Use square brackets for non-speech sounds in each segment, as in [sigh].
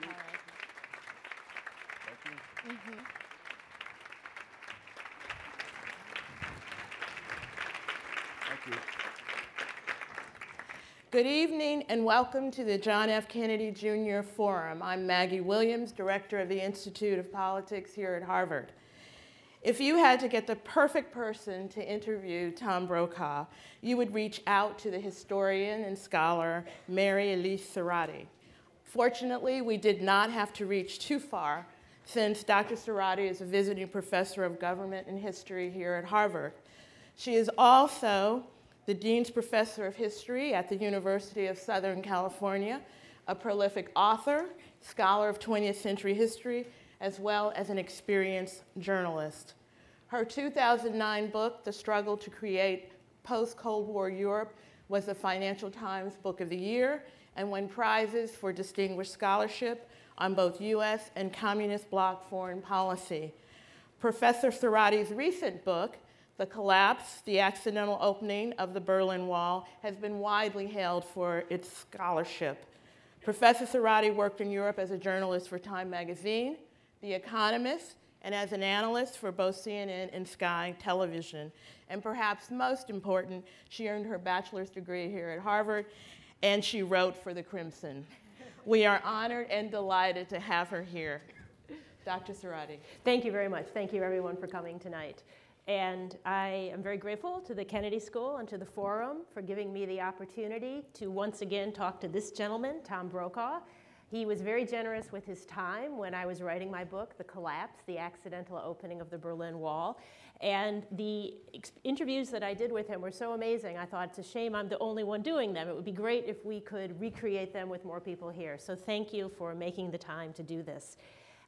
Thank you. Thank you. Good evening and welcome to the John F. Kennedy Jr. Forum. I'm Maggie Williams, Director of the Institute of Politics here at Harvard. If you had to get the perfect person to interview Tom Brokaw, you would reach out to the historian and scholar Mary Elise Sarotte. Fortunately, we did not have to reach too far since Dr. Sarotte is a visiting professor of government and history here at Harvard. She is also the Dean's Professor of History at the University of Southern California, a prolific author, scholar of 20th century history, as well as an experienced journalist. Her 2009 book, The Struggle to Create Post-Cold War Europe, was the Financial Times Book of the Year and won prizes for distinguished scholarship on both US and communist bloc foreign policy. Professor Sarotte's recent book, the collapse, the accidental opening of the Berlin Wall has been widely hailed for its scholarship. Professor Sarotte worked in Europe as a journalist for Time magazine, The Economist, and as an analyst for both CNN and Sky Television. And perhaps most important, she earned her bachelor's degree here at Harvard, and she wrote for the Crimson. We are honored and delighted to have her here. Dr. Sarotte. Thank you very much. Thank you, everyone, for coming tonight. And I am very grateful to the Kennedy School and to the Forum for giving me the opportunity to once again talk to this gentleman, Tom Brokaw. He was very generous with his time when I was writing my book, The Collapse, The Accidental Opening of the Berlin Wall. And the interviews that I did with him were so amazing. I thought it's a shame I'm the only one doing them. It would be great if we could recreate them with more people here. So thank you for making the time to do this.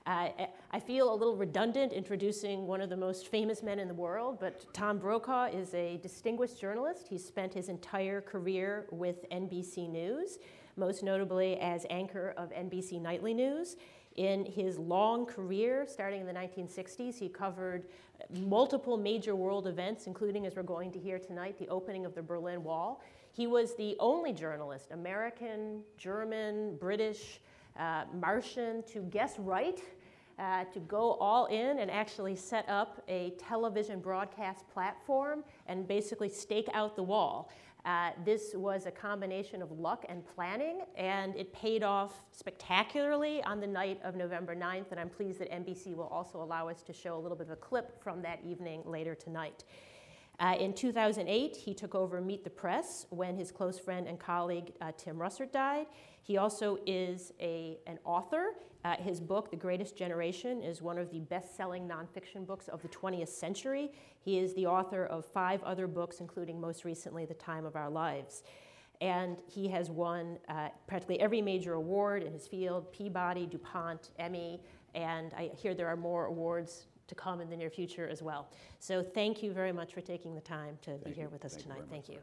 Uh, I feel a little redundant introducing one of the most famous men in the world, but Tom Brokaw is a distinguished journalist. He's spent his entire career with NBC News, most notably as anchor of NBC Nightly News. In his long career, starting in the 1960s, he covered multiple major world events, including, as we're going to hear tonight, the opening of the Berlin Wall. He was the only journalist, American, German, British, uh, Martian to guess right, uh, to go all in and actually set up a television broadcast platform and basically stake out the wall. Uh, this was a combination of luck and planning, and it paid off spectacularly on the night of November 9th, and I'm pleased that NBC will also allow us to show a little bit of a clip from that evening later tonight. Uh, in 2008, he took over Meet the Press when his close friend and colleague uh, Tim Russert died. He also is a, an author. Uh, his book, The Greatest Generation, is one of the best selling nonfiction books of the 20th century. He is the author of five other books, including most recently, The Time of Our Lives. And he has won uh, practically every major award in his field Peabody, DuPont, Emmy, and I hear there are more awards to come in the near future as well. So thank you very much for taking the time to thank be here with us thank tonight. You thank you.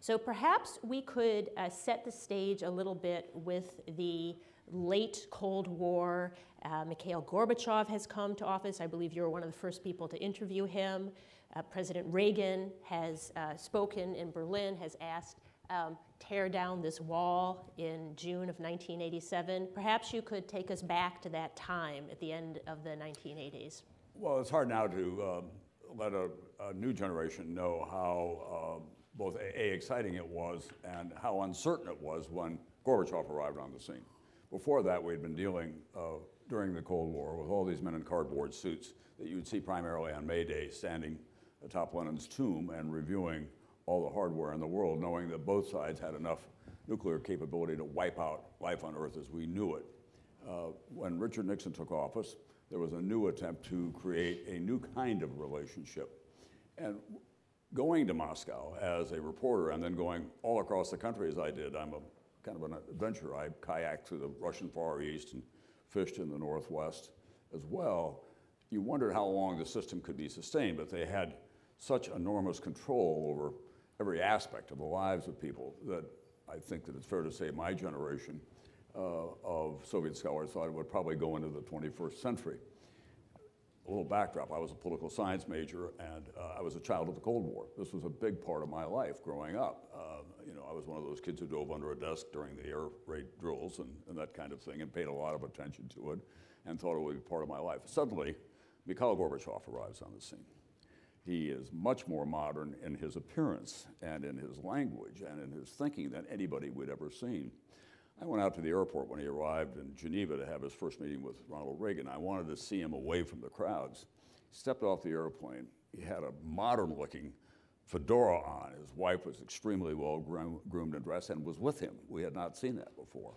So perhaps we could uh, set the stage a little bit with the late Cold War. Uh, Mikhail Gorbachev has come to office. I believe you were one of the first people to interview him. Uh, President Reagan has uh, spoken in Berlin, has asked, um, tear down this wall in June of 1987. Perhaps you could take us back to that time at the end of the 1980s. Well, it's hard now to um, let a, a, new generation know how um, both A, exciting it was and how uncertain it was when Gorbachev arrived on the scene. Before that, we had been dealing uh, during the Cold War with all these men in cardboard suits that you'd see primarily on May Day standing atop Lenin's tomb and reviewing all the hardware in the world, knowing that both sides had enough nuclear capability to wipe out life on Earth as we knew it. Uh, when Richard Nixon took office, there was a new attempt to create a new kind of relationship. And going to Moscow as a reporter and then going all across the country as I did. I'm a kind of an adventurer. I kayaked through the Russian Far East and fished in the Northwest as well. You wondered how long the system could be sustained, but they had such enormous control over every aspect of the lives of people that I think that it's fair to say my generation of Soviet scholars thought it would probably go into the 21st century a little backdrop. I was a political science major and uh, I was a child of the Cold War. This was a big part of my life growing up. Uh, you know, I was one of those kids who dove under a desk during the air raid drills and, and that kind of thing and paid a lot of attention to it and thought it would be part of my life. Suddenly, Mikhail Gorbachev arrives on the scene. He is much more modern in his appearance and in his language and in his thinking than anybody we'd ever seen. I went out to the airport when he arrived in Geneva to have his first meeting with Ronald Reagan. I wanted to see him away from the crowds. He stepped off the airplane. He had a modern looking fedora on. His wife was extremely well groomed and dressed and was with him. We had not seen that before.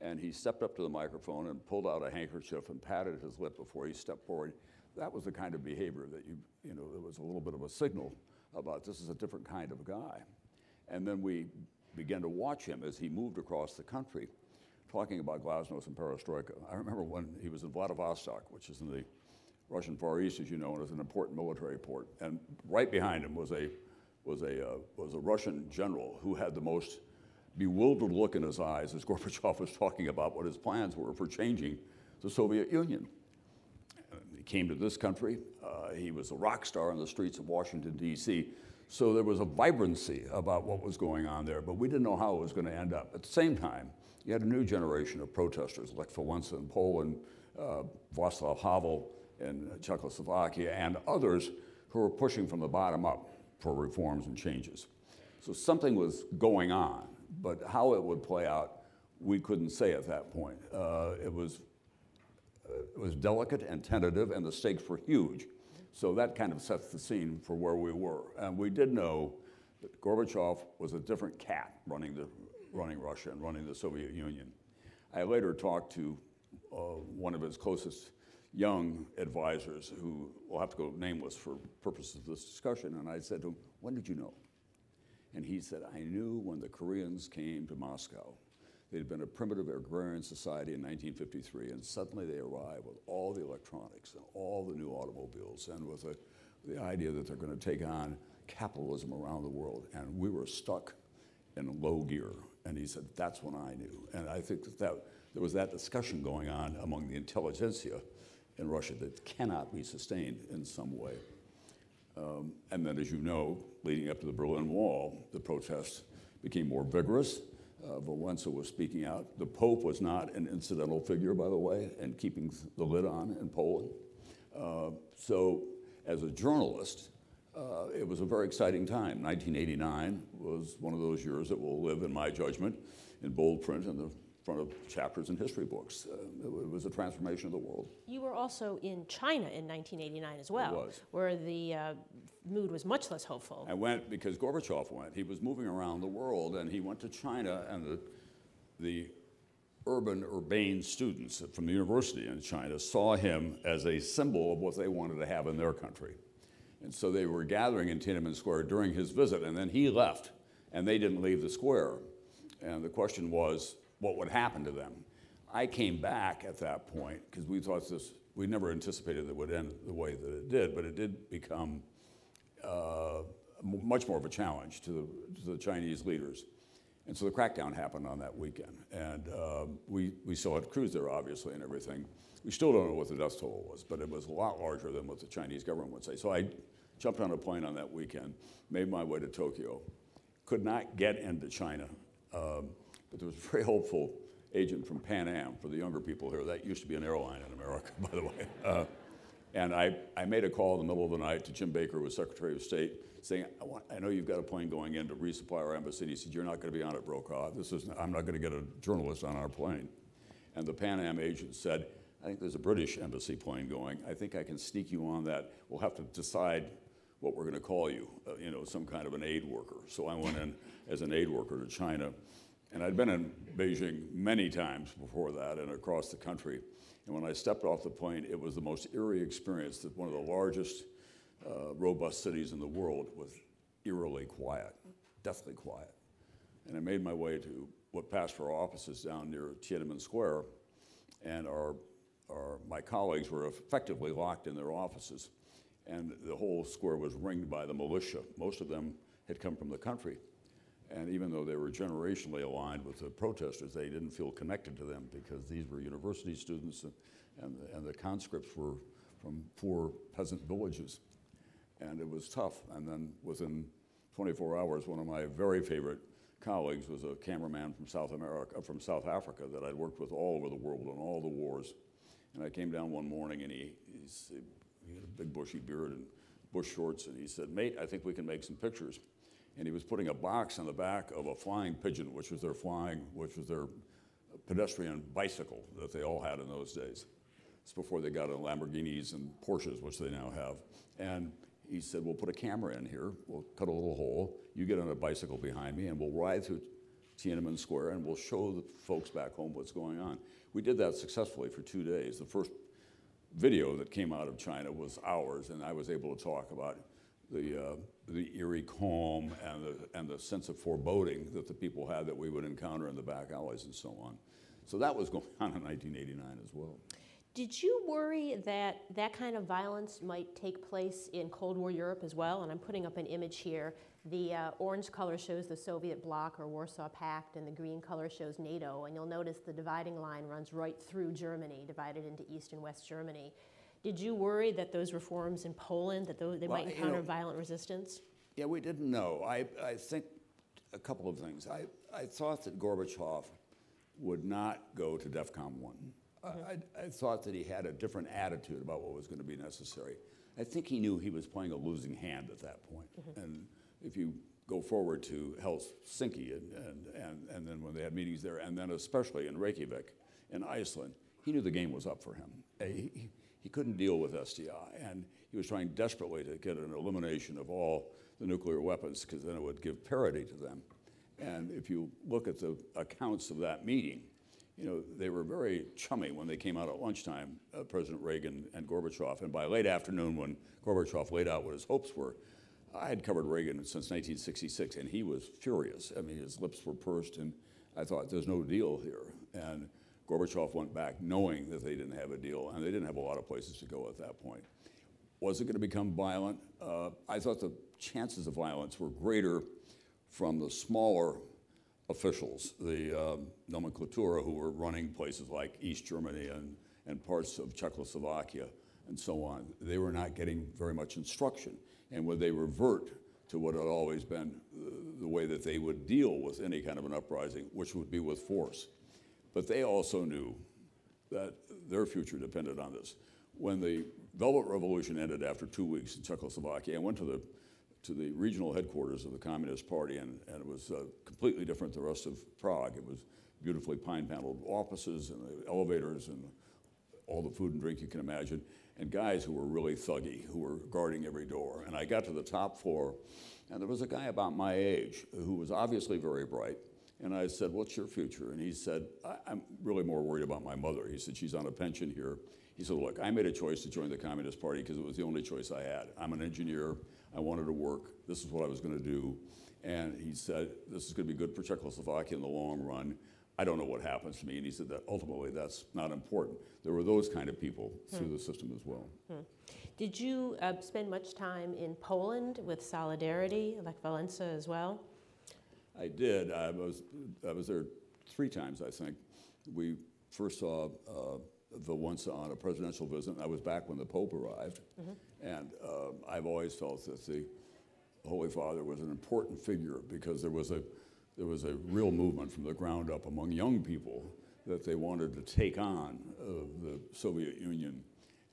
And he stepped up to the microphone and pulled out a handkerchief and patted his lip before he stepped forward. That was the kind of behavior that you, you know, there was a little bit of a signal about this is a different kind of guy. And then we began to watch him as he moved across the country, talking about glasnost and perestroika. I remember when he was in Vladivostok, which is in the Russian Far East, as you know, and is an important military port. And right behind him was a, was a, uh, was a Russian general who had the most bewildered look in his eyes as [laughs] Gorbachev was talking about what his plans were for changing the Soviet Union. he came to this country. Uh, he was a rock star on the streets of Washington, D.C. So there was a vibrancy about what was going on there, but we didn't know how it was going to end up. At the same time, you had a new generation of protesters, like Wałęsa in Poland, uh, Václav Havel in Czechoslovakia, and others who were pushing from the bottom up for reforms and changes. So something was going on, but how it would play out, we couldn't say at that point. Uh, it, was, uh, it was delicate and tentative, and the stakes were huge. So that kind of sets the scene for where we were. And we did know that Gorbachev was a different cat running, the, running Russia and running the Soviet Union. I later talked to uh, one of his closest young advisors who will have to go nameless for purposes of this discussion. And I said to him, When did you know? And he said, I knew when the Koreans came to Moscow. They'd been a primitive agrarian society in 1953, and suddenly they arrive with all the electronics and all the new automobiles and with a, the idea that they're going to take on capitalism around the world. And we were stuck in low gear. And he said, that's when I knew. And I think that, that there was that discussion going on among the intelligentsia in Russia that cannot be sustained in some way. Um, and then, as you know, leading up to the Berlin Wall, the protests became more vigorous uh, Wałęsa was speaking out. The Pope was not an incidental figure, by the way, in keeping the lid on in Poland. Uh, so, as a journalist, uh, it was a very exciting time. 1989 was one of those years that will live, in my judgment, in bold print in the front of chapters in history books. Uh, it was a transformation of the world. You were also in China in 1989 as well, was. where the uh, mood was much less hopeful. I went because Gorbachev went. He was moving around the world, and he went to China, and the, the urban, urbane students from the university in China saw him as a symbol of what they wanted to have in their country. And so they were gathering in Tiananmen Square during his visit, and then he left, and they didn't leave the square. And the question was, what would happen to them? I came back at that point because we thought this, we never anticipated that it would end the way that it did, but it did become uh, much more of a challenge to the, to the, Chinese leaders. And so the crackdown happened on that weekend. And uh, we, we still had crews there, obviously, and everything. We still don't know what the death toll was, but it was a lot larger than what the Chinese government would say. So I jumped on a plane on that weekend, made my way to Tokyo, could not get into China. Um, but there was a very hopeful agent from Pan Am for the younger people here. That used to be an airline in America, [laughs] by the way. Uh, and I, I made a call in the middle of the night to Jim Baker, who was Secretary of State, saying, I, want, I know you've got a plane going in to resupply our embassy. And he said, You're not going to be on it, Brokaw. This is, I'm not going to get a journalist on our plane. And the Pan Am agent said, I think there's a British embassy plane going. I think I can sneak you on that. We'll have to decide what we're going to call you, uh, you know, some kind of an aid worker. So I went in as an aid worker to China. And I'd been in Beijing many times before that and across the country. And when I stepped off the plane, it was the most eerie experience that one of the largest, uh, robust cities in the world was eerily quiet, deathly quiet. And I made my way to what passed for offices down near Tiananmen Square, and our, our, my colleagues were effectively locked in their offices. And the whole square was ringed by the militia. Most of them had come from the country. And even though they were generationally aligned with the protesters, they didn't feel connected to them because these were university students and, and, the, and the conscripts were from poor peasant villages. And it was tough. And then within 24 hours, one of my very favorite colleagues was a cameraman from South America, from South Africa that I'd worked with all over the world on all the wars. And I came down one morning and he, he had a big bushy beard and bush shorts and he said, mate, I think we can make some pictures. And he was putting a box on the back of a flying pigeon, which was their flying, which was their pedestrian bicycle that they all had in those days. It's before they got in Lamborghinis and Porsches, which they now have. And he said, We'll put a camera in here, we'll cut a little hole, you get on a bicycle behind me, and we'll ride through Tiananmen Square and we'll show the folks back home what's going on. We did that successfully for two days. The first video that came out of China was ours, and I was able to talk about the, uh, the eerie calm and the, and the sense of foreboding that the people had that we would encounter in the back alleys and so on. So that was [laughs] going on in 1989 as well. Did you worry that that kind of violence might take place in Cold War Europe as well? And I'm putting up an image here. The uh, orange color shows the Soviet bloc or Warsaw Pact, and the green color shows NATO. And you'll notice the dividing line runs right through Germany, divided into East and West Germany. Did you worry that those reforms in Poland, that those, they Well, might you encounter know- violent resistance? Yeah, we didn't know. I, I think a couple of things. I, I thought that Gorbachev would not go to DEFCON 1. I, mm-hmm. I, I thought that he had a different attitude about what was going to be necessary. I think he knew he was playing a losing hand at that point. Mm-hmm. And if you go forward to Helsinki and, and, and, and then when they had meetings there, and then especially in Reykjavik in Iceland, he knew the game was up for him. He, he- couldn't deal with SDI, and he was trying desperately to get an elimination of all the nuclear weapons because then it would give parity to them. And if you look at the accounts of that meeting, you know, they were very chummy when they came out at lunchtime, uh, President Reagan and Gorbachev. And by late afternoon, when Gorbachev laid out what his hopes were, I had covered Reagan since 1966, and he was furious. I mean, his lips were pursed, and I thought, there's no deal here. And Gorbachev went back knowing that they didn't have a deal, and they didn't have a lot of places to go at that point. Was it going to become violent? Uh, I thought the chances of violence were greater from the smaller officials, the um, nomenklatura who were running places like East Germany and, and parts of Czechoslovakia and so on. They were not getting very much instruction. And would they revert to what had always been uh, the way that they would deal with any kind of an uprising, which would be with force? But they also knew that their future depended on this. When the Velvet Revolution ended after two weeks in Czechoslovakia, I went to the to the regional headquarters of the Communist Party, and, and it was uh, completely different than the rest of Prague. It was beautifully pine-paneled offices and elevators and all the food and drink you can imagine, and guys who were really thuggy, who were guarding every door. And I got to the top floor, and there was a guy about my age who was obviously very bright. And I said, What's your future? And he said, I'm really more worried about my mother. He said, She's on a pension here. He said, Look, I made a choice to join the Communist Party because it was the only choice I had. I'm an engineer. I wanted to work. This is what I was going to do. And he said, This is going to be good for Czechoslovakia in the long run. I don't know what happens to me. And he said that ultimately that's not important. There were those kind of people through the system as well. Did you uh, spend much time in Poland with Solidarity, like Wałęsa as well? I did. I was, I was there three times, I think. We first saw uh, once on a presidential visit. I was back when the Pope arrived. And uh, I've always felt that the Holy Father was an important figure because there was a, there was a real movement from the ground up among young people that they wanted to take on uh, the Soviet Union.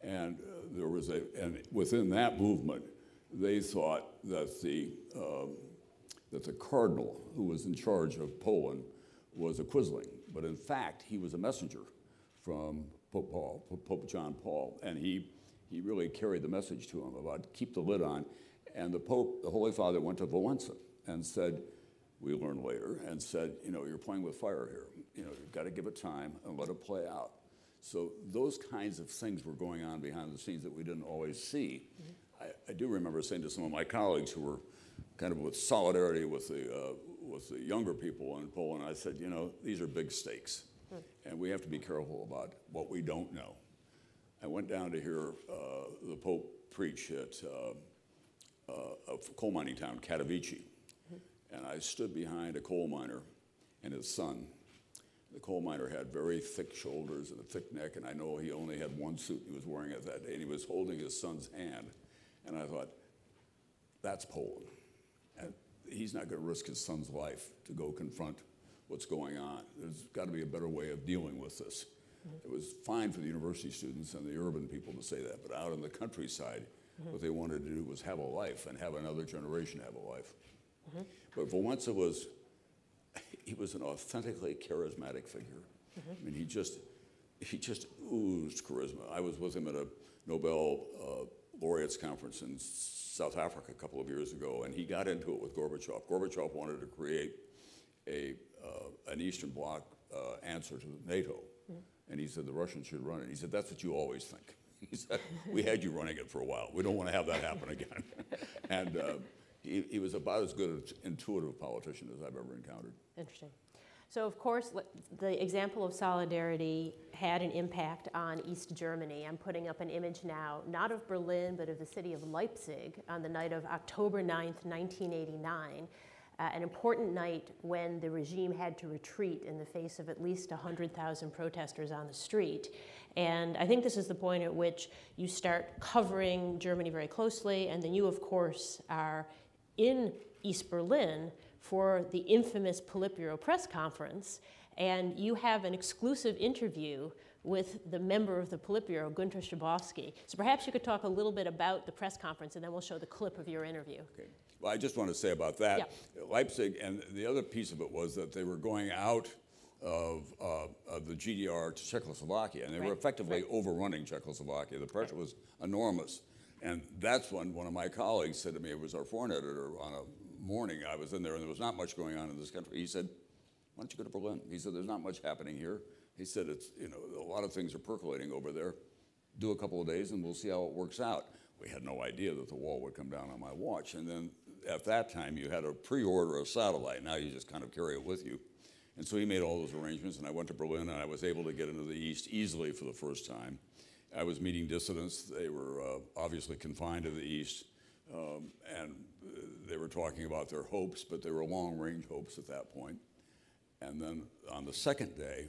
And uh, there was a, and within that movement, they thought that the, um, that the cardinal who was in charge of Poland was a quisling, but in fact, he was a messenger from Pope Paul, Pope John Paul, and he, he really carried the message to him about keep the lid on. And the Pope, the Holy Father, went to Wałęsa and said, we learned later, and said, you know, you're playing with fire here. You know, you've got to give it time and let it play out. So those kinds of things were going on behind the scenes that we didn't always see. Mm-hmm. I, I do remember saying to some of my colleagues who were kind of with solidarity with the, uh, with the younger people in Poland, I said, you know, these are big stakes, and we have to be careful about what we don't know. I went down to hear uh, the Pope preach at uh, uh, a coal mining town, Katowice, and I stood behind a coal miner and his son. The coal miner had very thick shoulders and a thick neck, and I know he only had one suit he was wearing at that day, and he was holding his son's hand. And I thought, that's Poland. He's not going to risk his son's life to go confront what's going on. There's got to be a better way of dealing with this. Mm-hmm. It was fine for the university students and the urban people to say that, but out in the countryside, mm-hmm. what they wanted to do was have a life and have another generation have a life. Mm-hmm. But for once, it was he was an authentically charismatic figure. I mean, he just he just oozed charisma. I was with him at a Nobel uh, laureates conference in South Africa a couple of years ago, and he got into it with Gorbachev. Gorbachev wanted to create a uh, an Eastern Bloc uh, answer to NATO, and he said the Russians should run it. He said that's what you always think. [laughs] He said we had you running it for a while. We don't want to have that happen again. [laughs] and uh, he, he was about as good an intuitive politician as I've ever encountered. Interesting. So, of course, the example of solidarity had an impact on East Germany. I'm putting up an image now, not of Berlin, but of the city of Leipzig on the night of October 9th, 1989, uh, an important night when the regime had to retreat in the face of at least 100,000 protesters on the street. And I think this is the point at which you start covering Germany very closely, and then you, of course, are in East Berlin for the infamous Politburo press conference, and you have an exclusive interview with the member of the Politburo, Gunter Schabowski. So perhaps you could talk a little bit about the press conference, and then we'll show the clip of your interview. Okay. Well, I just want to say about that, Leipzig, and the other piece of it was that they were going out of, uh, of the GDR to Czechoslovakia, and they were Right, effectively overrunning Czechoslovakia. The pressure was enormous. And that's when one of my colleagues said to me, it was our foreign editor on a morning, I was in there, and there was not much going on in this country. He said, why don't you go to Berlin? He said, there's not much happening here. He said, it's, you know, a lot of things are percolating over there. Do a couple of days and we'll see how it works out. We had no idea that the wall would come down on my watch. And then at that time, you had to pre order a satellite. Now you just kind of carry it with you. And so he made all those arrangements, and I went to Berlin, and I was able to get into the East easily for the first time. I was meeting dissidents. They were uh, obviously confined to the East, um, and they were talking about their hopes, but they were long range hopes at that point. And then on the second day,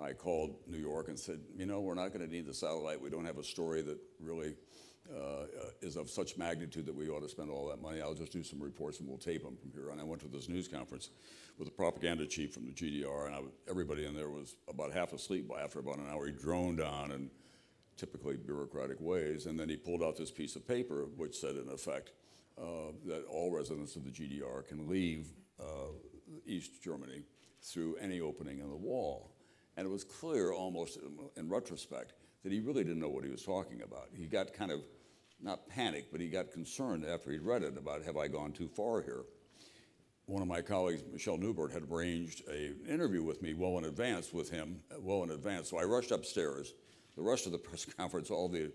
I called New York and said, you know, we're not going to need the satellite. We don't have a story that really uh, is of such magnitude that we ought to spend all that money. I'll just do some reports and we'll tape them from here. And I went to this news conference with the propaganda chief from the GDR, and everybody in there was about half asleep by after about an hour. He droned on in typically bureaucratic ways, and then he pulled out this piece of paper which said, in effect, that all residents of the GDR can leave uh, East Germany through any opening in the wall. And it was clear, almost in retrospect, that he really didn't know what he was talking about. He got kind of, not panicked, but he got concerned after he'd read it about, have I gone too far here? One of my colleagues, Michele Neubert, had arranged an interview with me well in advance with him, uh, well in advance. So I rushed upstairs. The rest of the press [laughs] conference, all the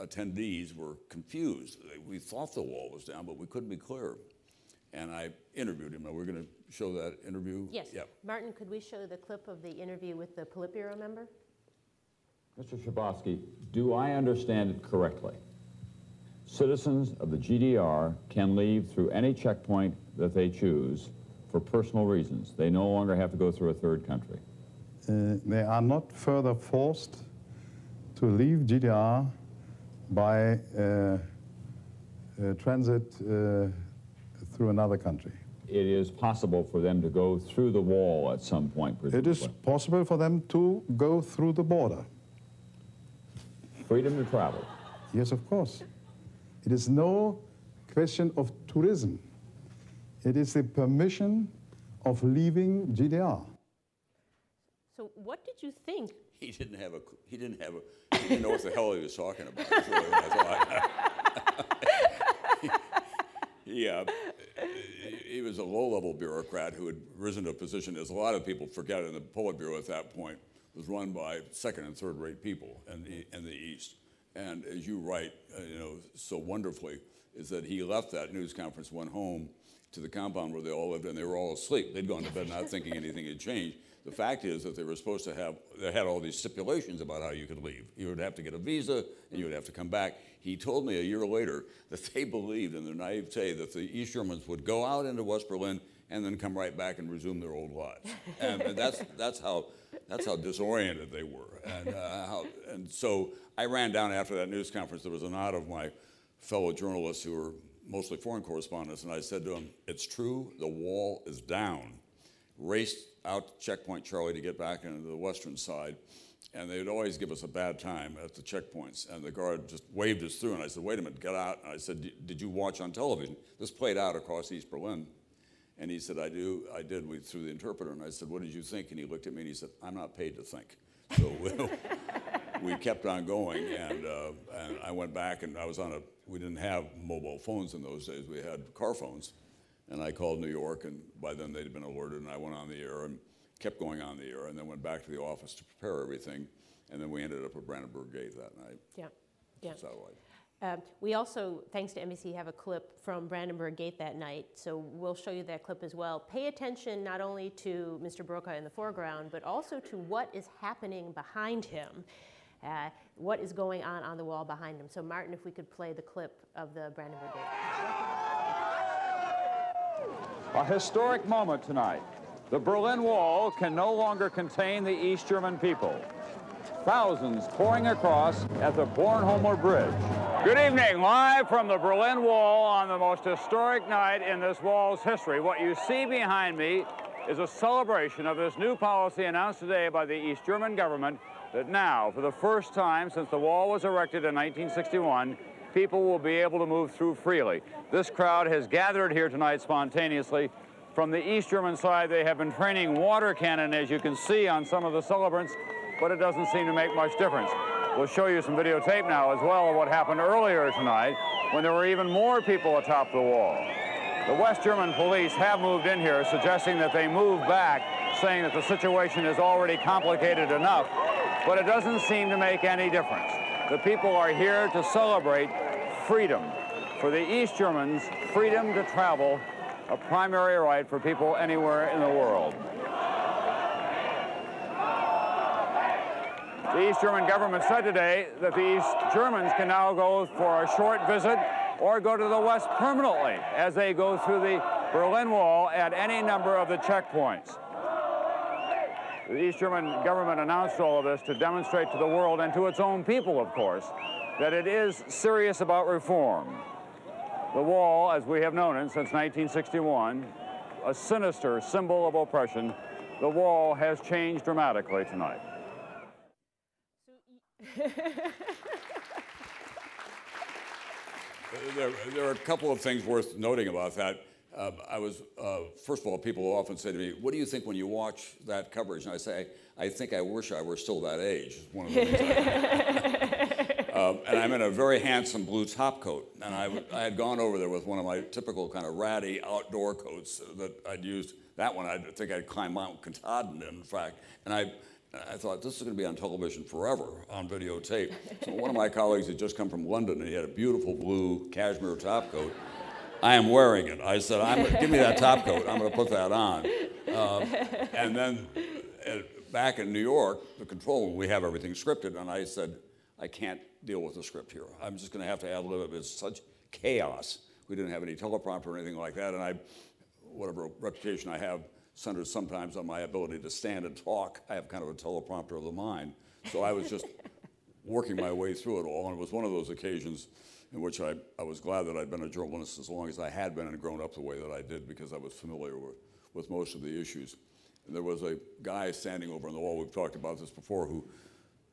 attendees were confused. We thought the wall was down, but we couldn't be clear. And I interviewed him. Now, we're going to show that interview? Yes. Yep. Martin, could we show the clip of the interview with the Politburo member? Mr. Schabowski, do I understand it correctly? Citizens of the GDR can leave through any checkpoint that they choose for personal reasons. They no longer have to go through a third country. Uh, they are not further forced to leave GDR by uh, uh, transit uh, through another country. It is possible for them to go through the wall at some point, It presumably. is possible for them to go through the border. Freedom to travel. Yes, of course. It is no question of tourism. It is the permission of leaving GDR. So, what did you think? He didn't have a, he didn't have a, didn't know what the hell he was talking about. Really- [laughs] [laughs] He, uh, he was a low-level bureaucrat who had risen to a position, as a lot of people forget, in the Politburo at that point, was run by second and third-rate people in the, in the East. And as you write, uh, you know, so wonderfully, is that he left that news conference, went home to the compound where they all lived, and they were all asleep. They'd gone to bed not thinking anything had changed. The fact is that they were supposed to have, they had all these stipulations about how you could leave. You would have to get a visa, and you would have to come back. He told me a year later that they believed in their naivete that the East Germans would go out into West Berlin and then come right back and resume their old lives. And [laughs] that's, that's, how, that's how disoriented they were. And, uh, how, and so I ran down after that news conference. There was a knot of my fellow journalists who were mostly foreign correspondents, and I said to them, It's true, the wall is down. Raced out to checkpoint Charlie to get back into the western side, and they would always give us a bad time at the checkpoints. And the guard just waved us through, and I said, Wait a minute, get out. And I said, Did you watch on television? This played out across East Berlin. And he said, I do, I did, we, through the interpreter. And I said, What did you think? And he looked at me and he said, I'm not paid to think. So [laughs] we kept on going, and, uh, and I went back, and I was on a. We didn't have mobile phones in those days. We had car phones, and I called New York, and by then they'd been alerted, and I went on the air and kept going on the air, and then went back to the office to prepare everything, and then we ended up at Brandenburg Gate that night. Yeah, yeah. Satellite. Um, we also, thanks to NBC, have a clip from Brandenburg Gate that night, so we'll show you that clip as well. Pay attention not only to Mr. Brokaw in the foreground, but also to what is happening behind him, uh, what is going on on the wall behind him. So, Martin, if we could play the clip of the Brandenburg Gate. A historic moment tonight. The Berlin Wall can no longer contain the East German people. Thousands pouring across at the Bornholmer Bridge. Good evening, live from the Berlin Wall on the most historic night in this wall's history. What you see behind me is a celebration of this new policy announced today by the East German government that now, for the first time since the wall was erected in 1961, people will be able to move through freely. This crowd has gathered here tonight spontaneously. From the East German side, they have been training water cannon, as you can see on some of the celebrants, but it doesn't seem to make much difference. We'll show you some videotape now as well of what happened earlier tonight when there were even more people atop the wall. The West German police have moved in here, suggesting that they move back, saying that the situation is already complicated enough, but it doesn't seem to make any difference. The people are here to celebrate freedom. For the East Germans, freedom to travel, a primary right for people anywhere in the world. The East German government said today that the East Germans can now go for a short visit or go to the West permanently as they go through the Berlin Wall at any number of the checkpoints. The East German government announced all of this to demonstrate to the world and to its own people, of course, that it is serious about reform. The wall, as we have known it since 1961, a sinister symbol of oppression, the wall has changed dramatically tonight. [laughs] There, there are a couple of things worth noting about that. Uh, I was, uh, first of all, people often say to me, What do you think when you watch that coverage? And I say, I think I wish I were still that age. One of the things [laughs] Um, and I'm in a very handsome blue top coat. And I, I had gone over there with one of my typical kind of ratty outdoor coats that I'd used. That one I think I'd climb Mount Katahdin in, fact. And I, I thought this is going to be on television forever on videotape. So one of my colleagues had just come from London and he had a beautiful blue cashmere top coat. I am wearing it. I said, I'm, give me that top coat. I'm going to put that on. Um, and then uh, back in New York, the control room, we have everything scripted. And I said, I can't deal with the script here. I'm just going to have to ad lib it. It's such chaos. We didn't have any teleprompter or anything like that. And I, whatever reputation I have, centers sometimes on my ability to stand and talk. I have kind of a teleprompter of the mind. So I was just [laughs] working my way through it all. And it was one of those occasions in which I, I was glad that I'd been a journalist as long as I had been and grown up the way that I did because I was familiar with, with most of the issues. And there was a guy standing over on the wall, we've talked about this before, who,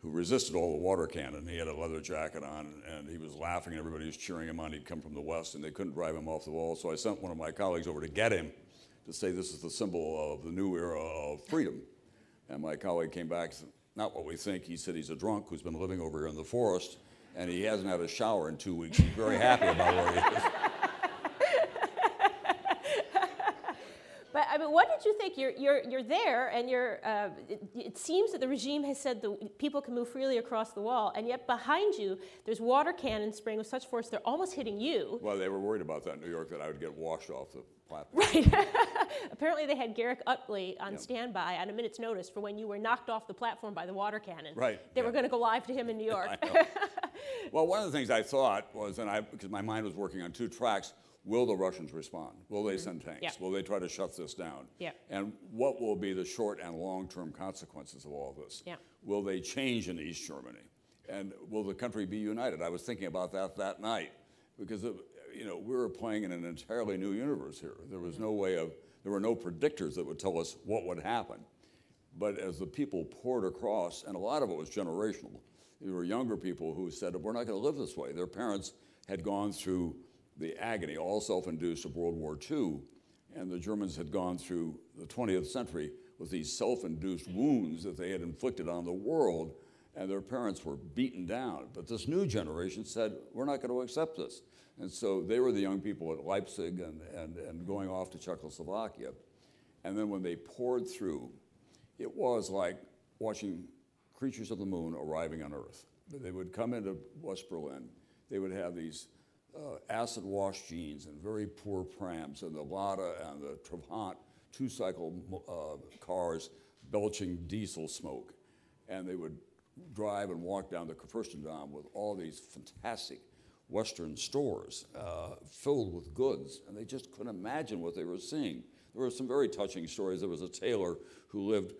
who resisted all the water cannon. He had a leather jacket on and he was laughing and everybody was cheering him on. He'd come from the West and they couldn't drive him off the wall. So I sent one of my colleagues over to get him to say this is the symbol of the new era of freedom. And my colleague came back and said, not what we think. He said he's a drunk who's been living over here in the forest and he hasn't had a shower in two weeks. He's very happy about where he is. But I mean, what did you think? You're, you're, you're there, and you're, uh, it, it, seems that the regime has said that people can move freely across the wall, and yet behind you, there's water cannons spraying with such force they're almost hitting you. Well, they were worried about that in New York, that I would get washed off the platform. Right. [laughs] Apparently, they had Garrick Utley on standby on a minute's notice for when you were knocked off the platform by the water cannon. Right. They yeah. were going to go live to him in New [laughs] York. [laughs] well, one of the things I thought was, and I, because my mind was working on two tracks, will the Russians respond? Will they mm-hmm. send tanks? Yeah. Will they try to shut this down? Yeah. And what will be the short and long term consequences of all of this? Yeah. Will they change in East Germany? And will the country be united? I was thinking about that that night because, of, you know, we were playing in an entirely new universe here. There was mm-hmm. no way of, there were no predictors that would tell us what would happen. But as the people poured across, and a lot of it was generational, there were younger people who said, we're not going to live this way. Their parents had gone through the agony, all self-induced, of World War II, and the Germans had gone through the 20th century with these self-induced wounds that they had inflicted on the world, and their parents were beaten down. But this new generation said, we're not going to accept this. And so they were the young people at Leipzig and, and, and going off to Czechoslovakia. And then when they poured through, it was like watching creatures of the moon arriving on Earth. They would come into West Berlin. They would have these uh, acid wash jeans and very poor prams and the Lada and the Trabant two cycle uh, cars belching diesel smoke. And they would drive and walk down the Kurfürstendamm with all these fantastic Western stores uh, filled with goods, and they just couldn't imagine what they were seeing. There were some very touching stories. There was a tailor who lived,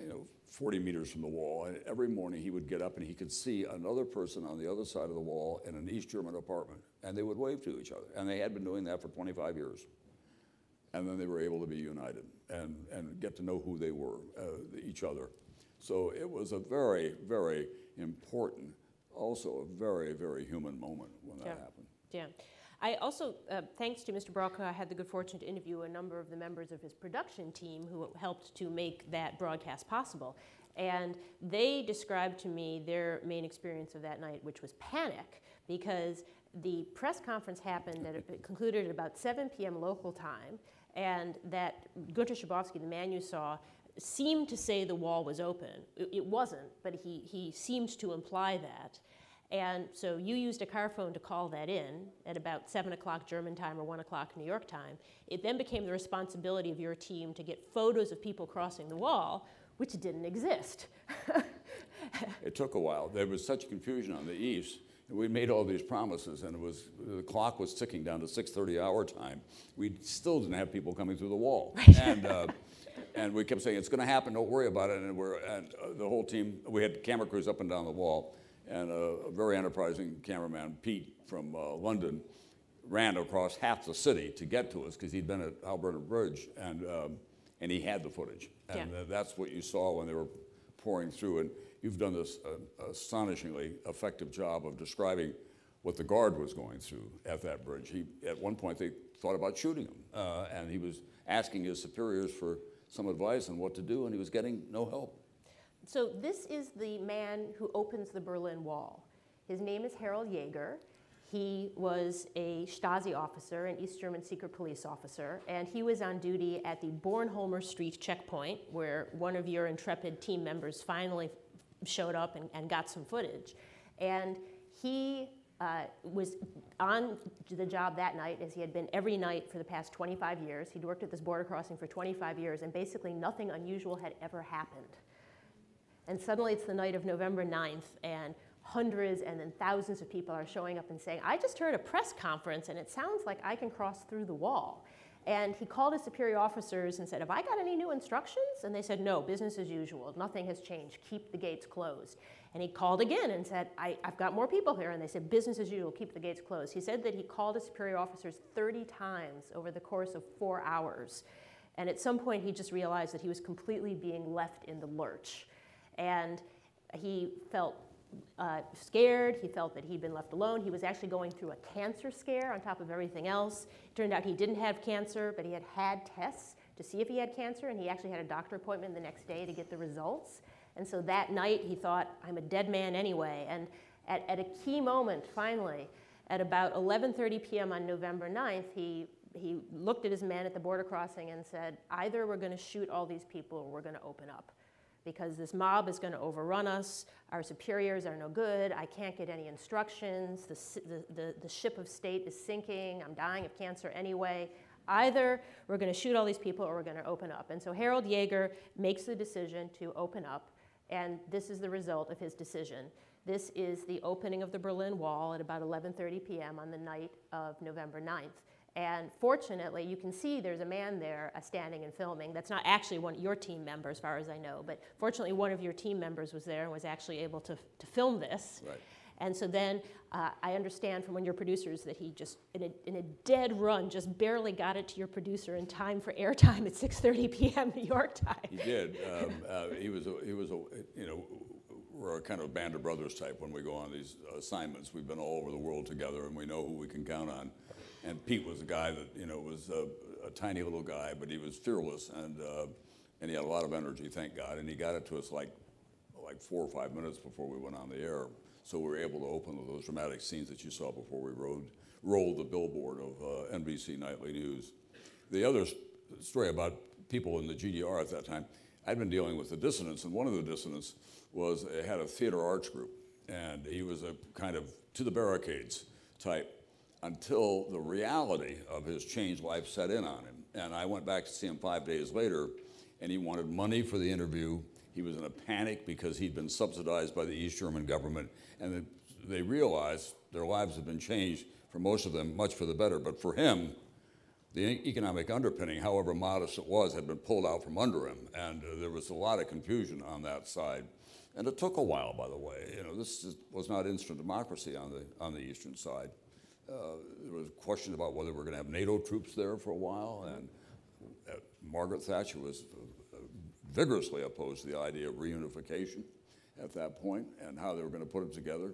you know, 40 meters from the wall, and every morning he would get up and he could see another person on the other side of the wall in an East German apartment, and they would wave to each other. And they had been doing that for 25 years. And then they were able to be united and, and get to know who they were, uh, each other. So it was a very, very important, also a very, very human moment when that yeah. happened. Yeah. I also, uh, thanks to Mr. Brokaw, I had the good fortune to interview a number of the members of his production team who helped to make that broadcast possible. And they described to me their main experience of that night, which was panic, because the press conference happened at, it concluded at about 7 p.m. local time, and that Gunter Schabowski, the man you saw, seemed to say the wall was open. It, it wasn't, but he, he seemed to imply that. And so you used a car phone to call that in at about 7 o'clock German time or 1 o'clock New York time. It then became the responsibility of your team to get photos of people crossing the wall, which didn't exist. [laughs] it took a while. There was such confusion on the east. We made all these promises, and it was the clock was ticking down to 6:30 hour time. We still didn't have people coming through the wall, [laughs] and uh, and we kept saying it's going to happen. Don't worry about it. And we're and uh, the whole team. We had camera crews up and down the wall, and a, a very enterprising cameraman, Pete from uh, London, ran across half the city to get to us because he'd been at Alberta Bridge and, um, and he had the footage. And yeah. that's what you saw when they were pouring through. And you've done this uh, astonishingly effective job of describing what the guard was going through at that bridge. He, at one point, they thought about shooting him, uh, and he was asking his superiors for some advice on what to do, and he was getting no help. So this is the man who opens the Berlin Wall. His name is Harold Jaeger. He was a Stasi officer, an East German secret police officer, and he was on duty at the Bornholmer Street checkpoint, where one of your intrepid team members finally showed up and, and got some footage. And he uh, was on the job that night, as he had been every night for the past 25 years. He'd worked at this border crossing for 25 years, and basically nothing unusual had ever happened. And suddenly it's the night of November 9th, and hundreds and then thousands of people are showing up and saying, I just heard a press conference, and it sounds like I can cross through the wall. And he called his superior officers and said, Have I got any new instructions? And they said, No, business as usual. Nothing has changed. Keep the gates closed. And he called again and said, I, have got more people here. And they said, Business as usual. Keep the gates closed. He said that he called his superior officers 30 times over the course of four hours. And at some point, he just realized that he was completely being left in the lurch. And he felt uh, scared. He felt that he'd been left alone. He was actually going through a cancer scare on top of everything else. It turned out he didn't have cancer, but he had had tests to see if he had cancer, and he actually had a doctor appointment the next day to get the results. And so that night he thought, I'm a dead man anyway. And at, at a key moment, finally, at about 11.30 p.m. on November 9th, he, he looked at his men at the border crossing and said, either we're going to shoot all these people or we're going to open up because this mob is going to overrun us. Our superiors are no good. I can't get any instructions. The, the, the, the, ship of state is sinking. I'm dying of cancer anyway. Either we're going to shoot all these people or we're going to open up. And so Harold Jaeger makes the decision to open up, and this is the result of his decision. This is the opening of the Berlin Wall at about 11:30 p.m. on the night of November 9th. And fortunately, you can see there's a man there uh, standing and filming. That's not actually one of your team members, as far as I know, but fortunately, one of your team members was there and was actually able to, to film this. Right. And so then uh, I understand from one of your producers that he just, in a, in a dead run, just barely got it to your producer in time for airtime at 6:30 p.m. New York time. He did. Um, uh, he was, a, he was, a, you know, we're a kind of band of brothers type when we go on these assignments. We've been all over the world together, and we know who we can count on. And Pete was a guy that, you know, was a, a tiny little guy, but he was fearless, and uh, and he had a lot of energy, thank God. And he got it to us like like four or five minutes before we went on the air. So we were able to open those dramatic scenes that you saw before we rode, rolled the billboard of uh, NBC Nightly News. The other story about people in the GDR at that time, I'd been dealing with the dissidents, and one of the dissidents was it had a theater arts group, and he was a kind of to the barricades type until the reality of his changed life set in on him. And I went back to see him five days later, and he wanted money for the interview. He was in a panic because he'd been subsidized by the East German government, and they realized their lives had been changed for most of them, much for the better. But for him, the economic underpinning, however modest it was, had been pulled out from under him, and uh, there was a lot of confusion on that side. And it took a while, by the way. You know, this is, was not instant democracy on the on the eastern side. Uh, there was questions about whether we're going to have NATO troops there for a while, and uh, Margaret Thatcher was uh, vigorously opposed to the idea of reunification at that point and how they were going to put it together.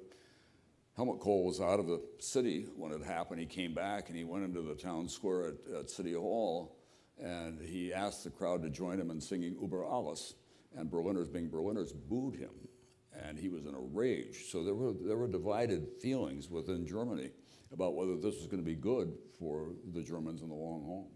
Helmut Kohl was out of the city when it happened. He came back and he went into the town square at, at City Hall and he asked the crowd to join him in singing Über Alles. And Berliners, being Berliners, booed him. And he was in a rage. So there were, there were divided feelings within Germany about whether this was going to be good for the Germans in the long haul.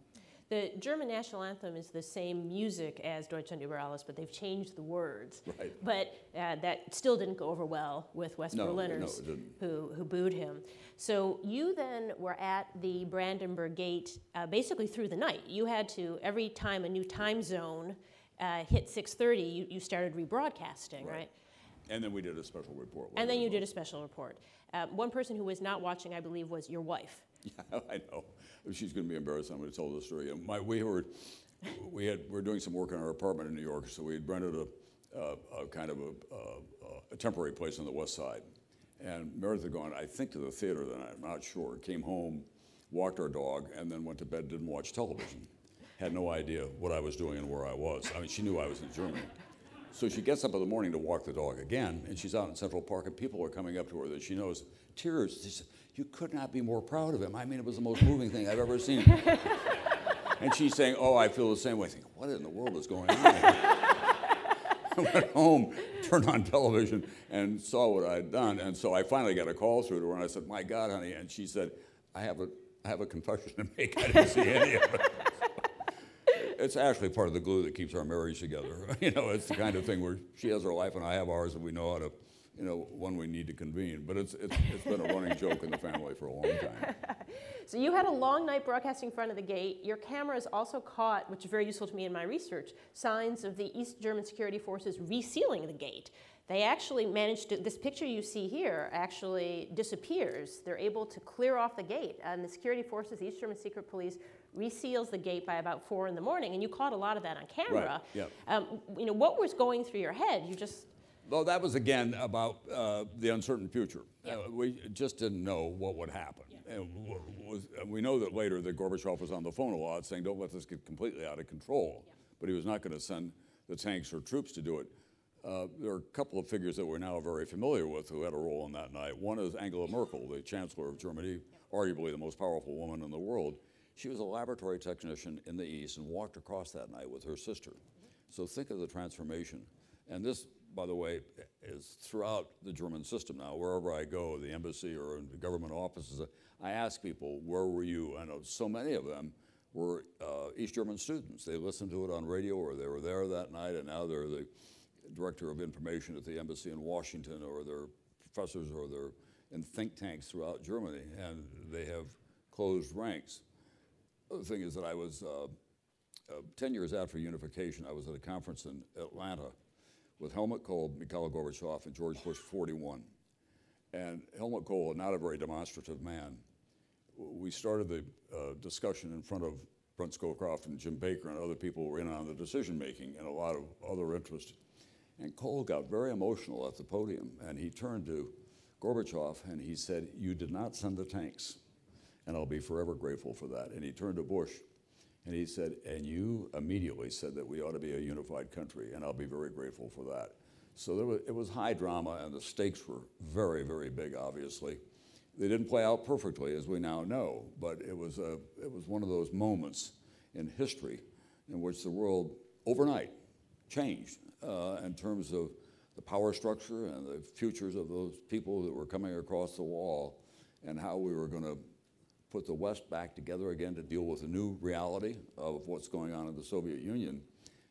The German national anthem is the same music as Deutschland über alles, but they've changed the words. Right. But uh, that still didn't go over well with West No, no, Berliners it didn't. who, who booed him. So you then were at the Brandenburg Gate uh, basically through the night. You had to, every time a new time zone uh, hit 6.30, you, you started rebroadcasting, right? And then we did a special report. And then you did a special report. Uh, one person who was not watching, I believe, was your wife. [laughs] Yeah, I know. She's going to be embarrassed. I'm going to tell the story. Uh, My, we were, we had, we were doing some work in our apartment in New York, so we had rented a, a, kind of a, a, a temporary place on the west side. And Meredith had gone, I think, to the theater that night. I'm not sure. Came home, walked our dog, and then went to bed. Didn't watch television. Had no idea what I was doing and where I was. I mean, she knew I was in Germany. So she gets up in the morning to walk the dog again, and she's out in Central Park, and people are coming up to her that she knows, tears. She said, "You could not be more proud of him. I mean, it was the most moving thing I've ever seen." [laughs] and she's saying, "Oh, I feel the same way." I think, what in the world is going on? [laughs] I went home, turned on television, and saw what I'd done. And so I finally got a call through to her, and I said, "My God, honey!" And she said, "I have a, I have a confession to make. I didn't see any of it." It's actually part of the glue that keeps our marriage together. [laughs] you know, it's the kind of thing where she has her life and I have ours, and we know how to, you know, when we need to convene. But it's, it's, it's been a running joke in the family for a long time. [laughs] So you had a long night broadcasting in front of the gate. Your cameras also caught, which is very useful to me in my research, signs of the East German security forces resealing the gate. They actually managed to, this picture you see here actually disappears. They're able to clear off the gate. And the security forces, the East German secret police, reseals the gate by about four in the morning. And you caught a lot of that on camera. yeah. Um, you know, what was going through your head? You just, Well, that was again about uh, the uncertain future. Uh, we just didn't know what would happen. Was, and we know that later that Gorbachev was on the phone a lot saying, don't let this get completely out of control. But he was not going to send the tanks or troops to do it. Uh, there are a couple of figures that we're now very familiar with who had a role in that night. One is Angela Merkel, the Chancellor of Germany, arguably the most powerful woman in the world. She was a laboratory technician in the East and walked across that night with her sister. So think of the transformation. And this, by the way, is throughout the German system now. Wherever I go, the embassy or in government offices, I ask people, where were you? I know so many of them were uh, East German students. They listened to it on radio or they were there that night, and now they're the director of information at the embassy in Washington, or they're professors, or they're in think tanks throughout Germany, and they have closed ranks. Other thing is that I was, uh, uh, 10 years after unification, I was at a conference in Atlanta with Helmut Kohl, Mikhail Gorbachev, and George Bush 41. And Helmut Kohl, not a very demonstrative man, we started the uh, discussion in front of Brent Scowcroft and Jim Baker and other people who were in on the decision making and a lot of other interest. And Kohl got very emotional at the podium, and he turned to Gorbachev and he said, You did not send the tanks. And I'll be forever grateful for that. And he turned to Bush and he said, And you immediately said that we ought to be a unified country. And I'll be very grateful for that. So was, it was high drama and the stakes were very, very big, obviously. They didn't play out perfectly, as we now know, but it was, a, it was one of those moments in history in which the world overnight changed uh, in terms of the power structure and the futures of those people that were coming across the wall and how we were going to put the West back together again to deal with the new reality of what's going on in the Soviet Union.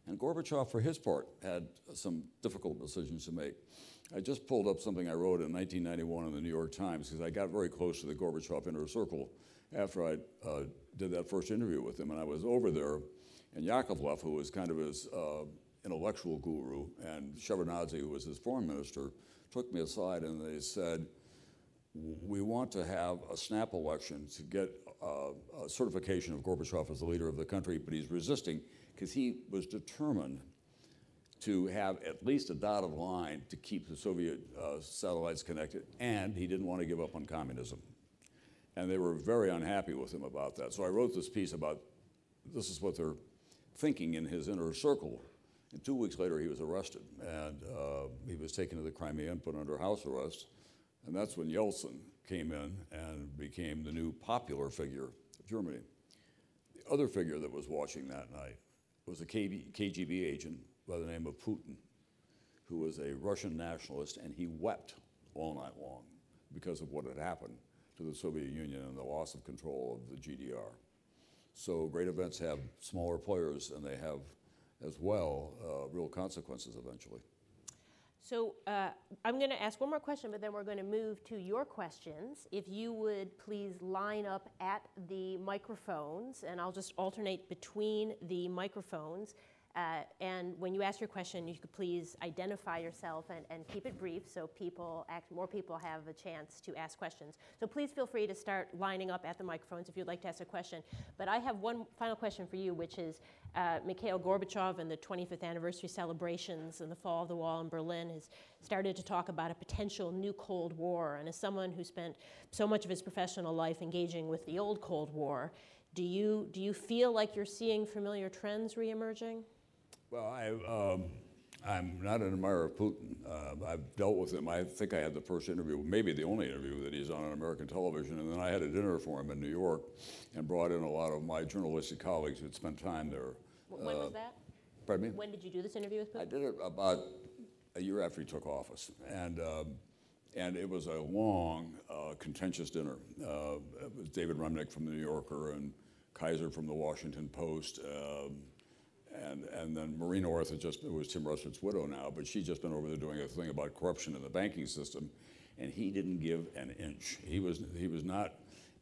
And Gorbachev, for his part, had some difficult decisions to make. I just pulled up something I wrote in 1991 in the New York Times because I got very close to the Gorbachev inner circle after I uh, did that first interview with him. And I was over there, and Yakovlev, who was kind of his uh, intellectual guru, and Shevardnadze, who was his foreign minister, took me aside and they said, we want to have a snap election to get uh, a certification of Gorbachev as the leader of the country, but he's resisting because he was determined to have at least a dotted line to keep the Soviet uh, satellites connected, and he didn't want to give up on communism. And they were very unhappy with him about that. So I wrote this piece about this is what they're thinking in his inner circle. And two weeks later, he was arrested, and uh, he was taken to the Crimea and put under house arrest. And that's when Yeltsin came in and became the new popular figure of Germany. The other figure that was watching that night was a KGB agent by the name of Putin, who was a Russian nationalist, and he wept all night long because of what had happened to the Soviet Union and the loss of control of the GDR. So great events have smaller players, and they have as well uh, real consequences eventually. So uh, I'm going to ask one more question, but then we're going to move to your questions. If you would please line up at the microphones, and I'll just alternate between the microphones. Uh, and when you ask your question, you could please identify yourself and, and keep it brief so people act, more people have a chance to ask questions. So please feel free to start lining up at the microphones if you'd like to ask a question. But I have one final question for you, which is uh, Mikhail Gorbachev and the 25th anniversary celebrations and the fall of the wall in Berlin has started to talk about a potential new Cold War. And as someone who spent so much of his professional life engaging with the old Cold War, do you, do you feel like you're seeing familiar trends reemerging? Well, I, um, I'm not an admirer of Putin. Uh, I've dealt with him. I think I had the first interview, maybe the only interview that he's on on American television. And then I had a dinner for him in New York and brought in a lot of my journalistic colleagues who'd spent time there. When uh, was that? Pardon me? When did you do this interview with Putin? I did it about a year after he took office. And, um, and it was a long, uh, contentious dinner. Uh, it was David Remnick from the New Yorker and Kaiser from the Washington Post. Um, and, and then Maureen Orth had just, it was Tim Russert's widow now, but she'd just been over there doing a thing about corruption in the banking system, and he didn't give an inch. He was, he was not,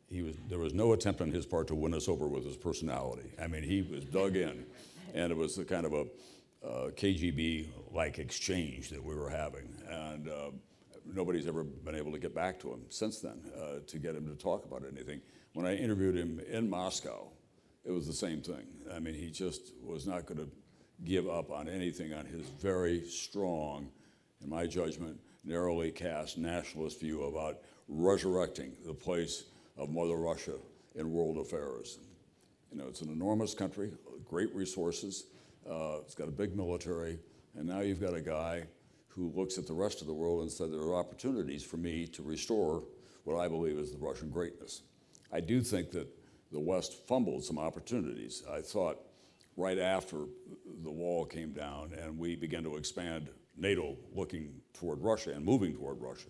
he was, there was no attempt on his part to win us over with his personality. I mean, he was dug in, and it was a kind of a uh, KGB-like exchange that we were having, and uh, nobody's ever been able to get back to him since then uh, to get him to talk about anything. When I interviewed him in Moscow, it was the same thing. I mean, he just was not going to give up on anything on his very strong, in my judgment, narrowly cast nationalist view about resurrecting the place of Mother Russia in world affairs. You know, it's an enormous country, great resources. Uh, it's got a big military, and now you've got a guy who looks at the rest of the world and said there are opportunities for me to restore what I believe is the Russian greatness. I do think that the West fumbled some opportunities. I thought right after the wall came down and we began to expand NATO looking toward Russia and moving toward Russia,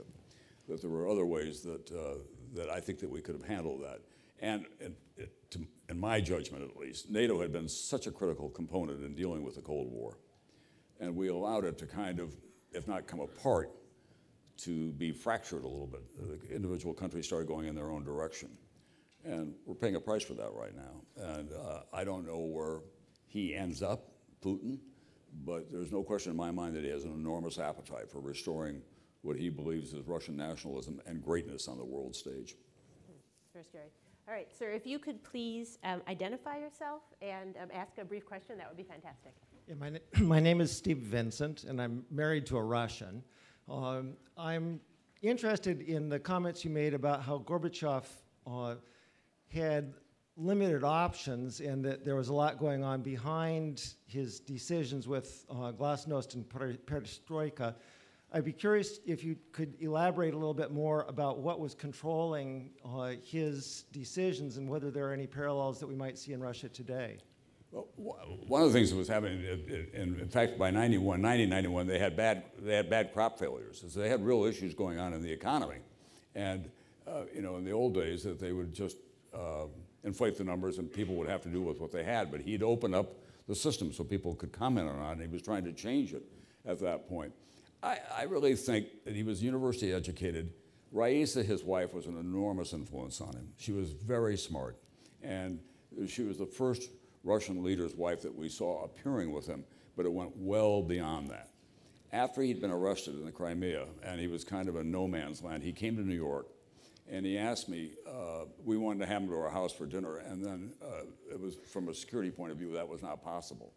that there were other ways that, uh, that I think that we could have handled that. And, and it, to, in my judgment at least, NATO had been such a critical component in dealing with the Cold War. And we allowed it to kind of, if not come apart, to be fractured a little bit. The individual countries started going in their own direction. And we're paying a price for that right now. And uh, I don't know where he ends up, Putin, but there's no question in my mind that he has an enormous appetite for restoring what he believes is Russian nationalism and greatness on the world stage. Very scary. All right, sir, if you could please um, identify yourself and um, ask a brief question, that would be fantastic. Yeah, my, na- [clears throat] my name is Steve Vincent, and I'm married to a Russian. Um, I'm interested in the comments you made about how Gorbachev uh, had limited options and that there was a lot going on behind his decisions with uh, Glasnost and Perestroika. I'd be curious if you could elaborate a little bit more about what was controlling uh, his decisions and whether there are any parallels that we might see in Russia today. Well, one of the things that was happening, in, fact, by 91, 1991, they had bad, they had bad crop failures. So they had real issues going on in the economy. And, uh, you know, in the old days, that they would just uh, inflate the numbers and people would have to do with what they had. But he'd open up the system so people could comment on it. And he was trying to change it at that point. I, I really think that he was university educated. Raisa, his wife, was an enormous influence on him. She was very smart. And she was the first Russian leader's wife that we saw appearing with him, but it went well beyond that. After he'd been arrested in the Crimea and he was kind of a no man's land, he came to New York and he asked me, uh, we wanted to have him to our house for dinner, and then uh, it was from a security point of view, that was not possible.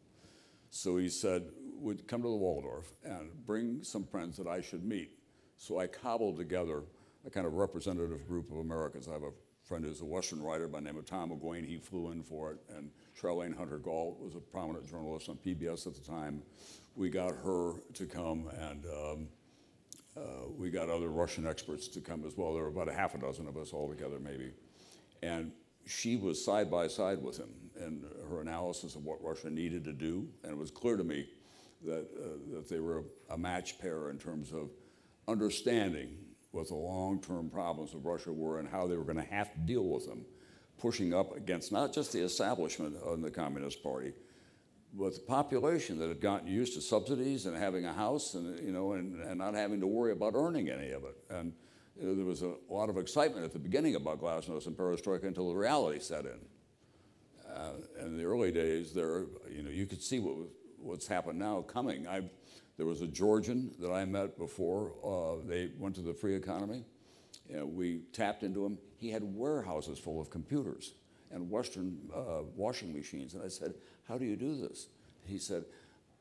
So he said, would come to the Waldorf and bring some friends that I should meet. So I cobbled together a kind of representative group of Americans. I have a friend who's a Western writer by the name of Tom McGuane. He flew in for it. And Charlayne Hunter Gault was a prominent journalist on PBS at the time. We got her to come, and um, uh, we got other Russian experts to come as well. There were about a half a dozen of us all together, maybe. And she was side by side with him in her analysis of what Russia needed to do. And it was clear to me that, uh, that they were a match pair in terms of understanding what the long-term problems of Russia were and how they were going to have to deal with them, pushing up against not just the establishment of the Communist Party, but the population that had gotten used to subsidies and having a house and, you know, and, and not having to worry about earning any of it. And you know, there was a lot of excitement at the beginning about glasnost and perestroika until the reality set in. Uh, in the early days, there, you know, you could see what what's happened now coming. I, there was a Georgian that I met before. Uh, they went to the free economy. And we tapped into him. He had warehouses full of computers and Western uh, washing machines. And I said, How do you do this? He said,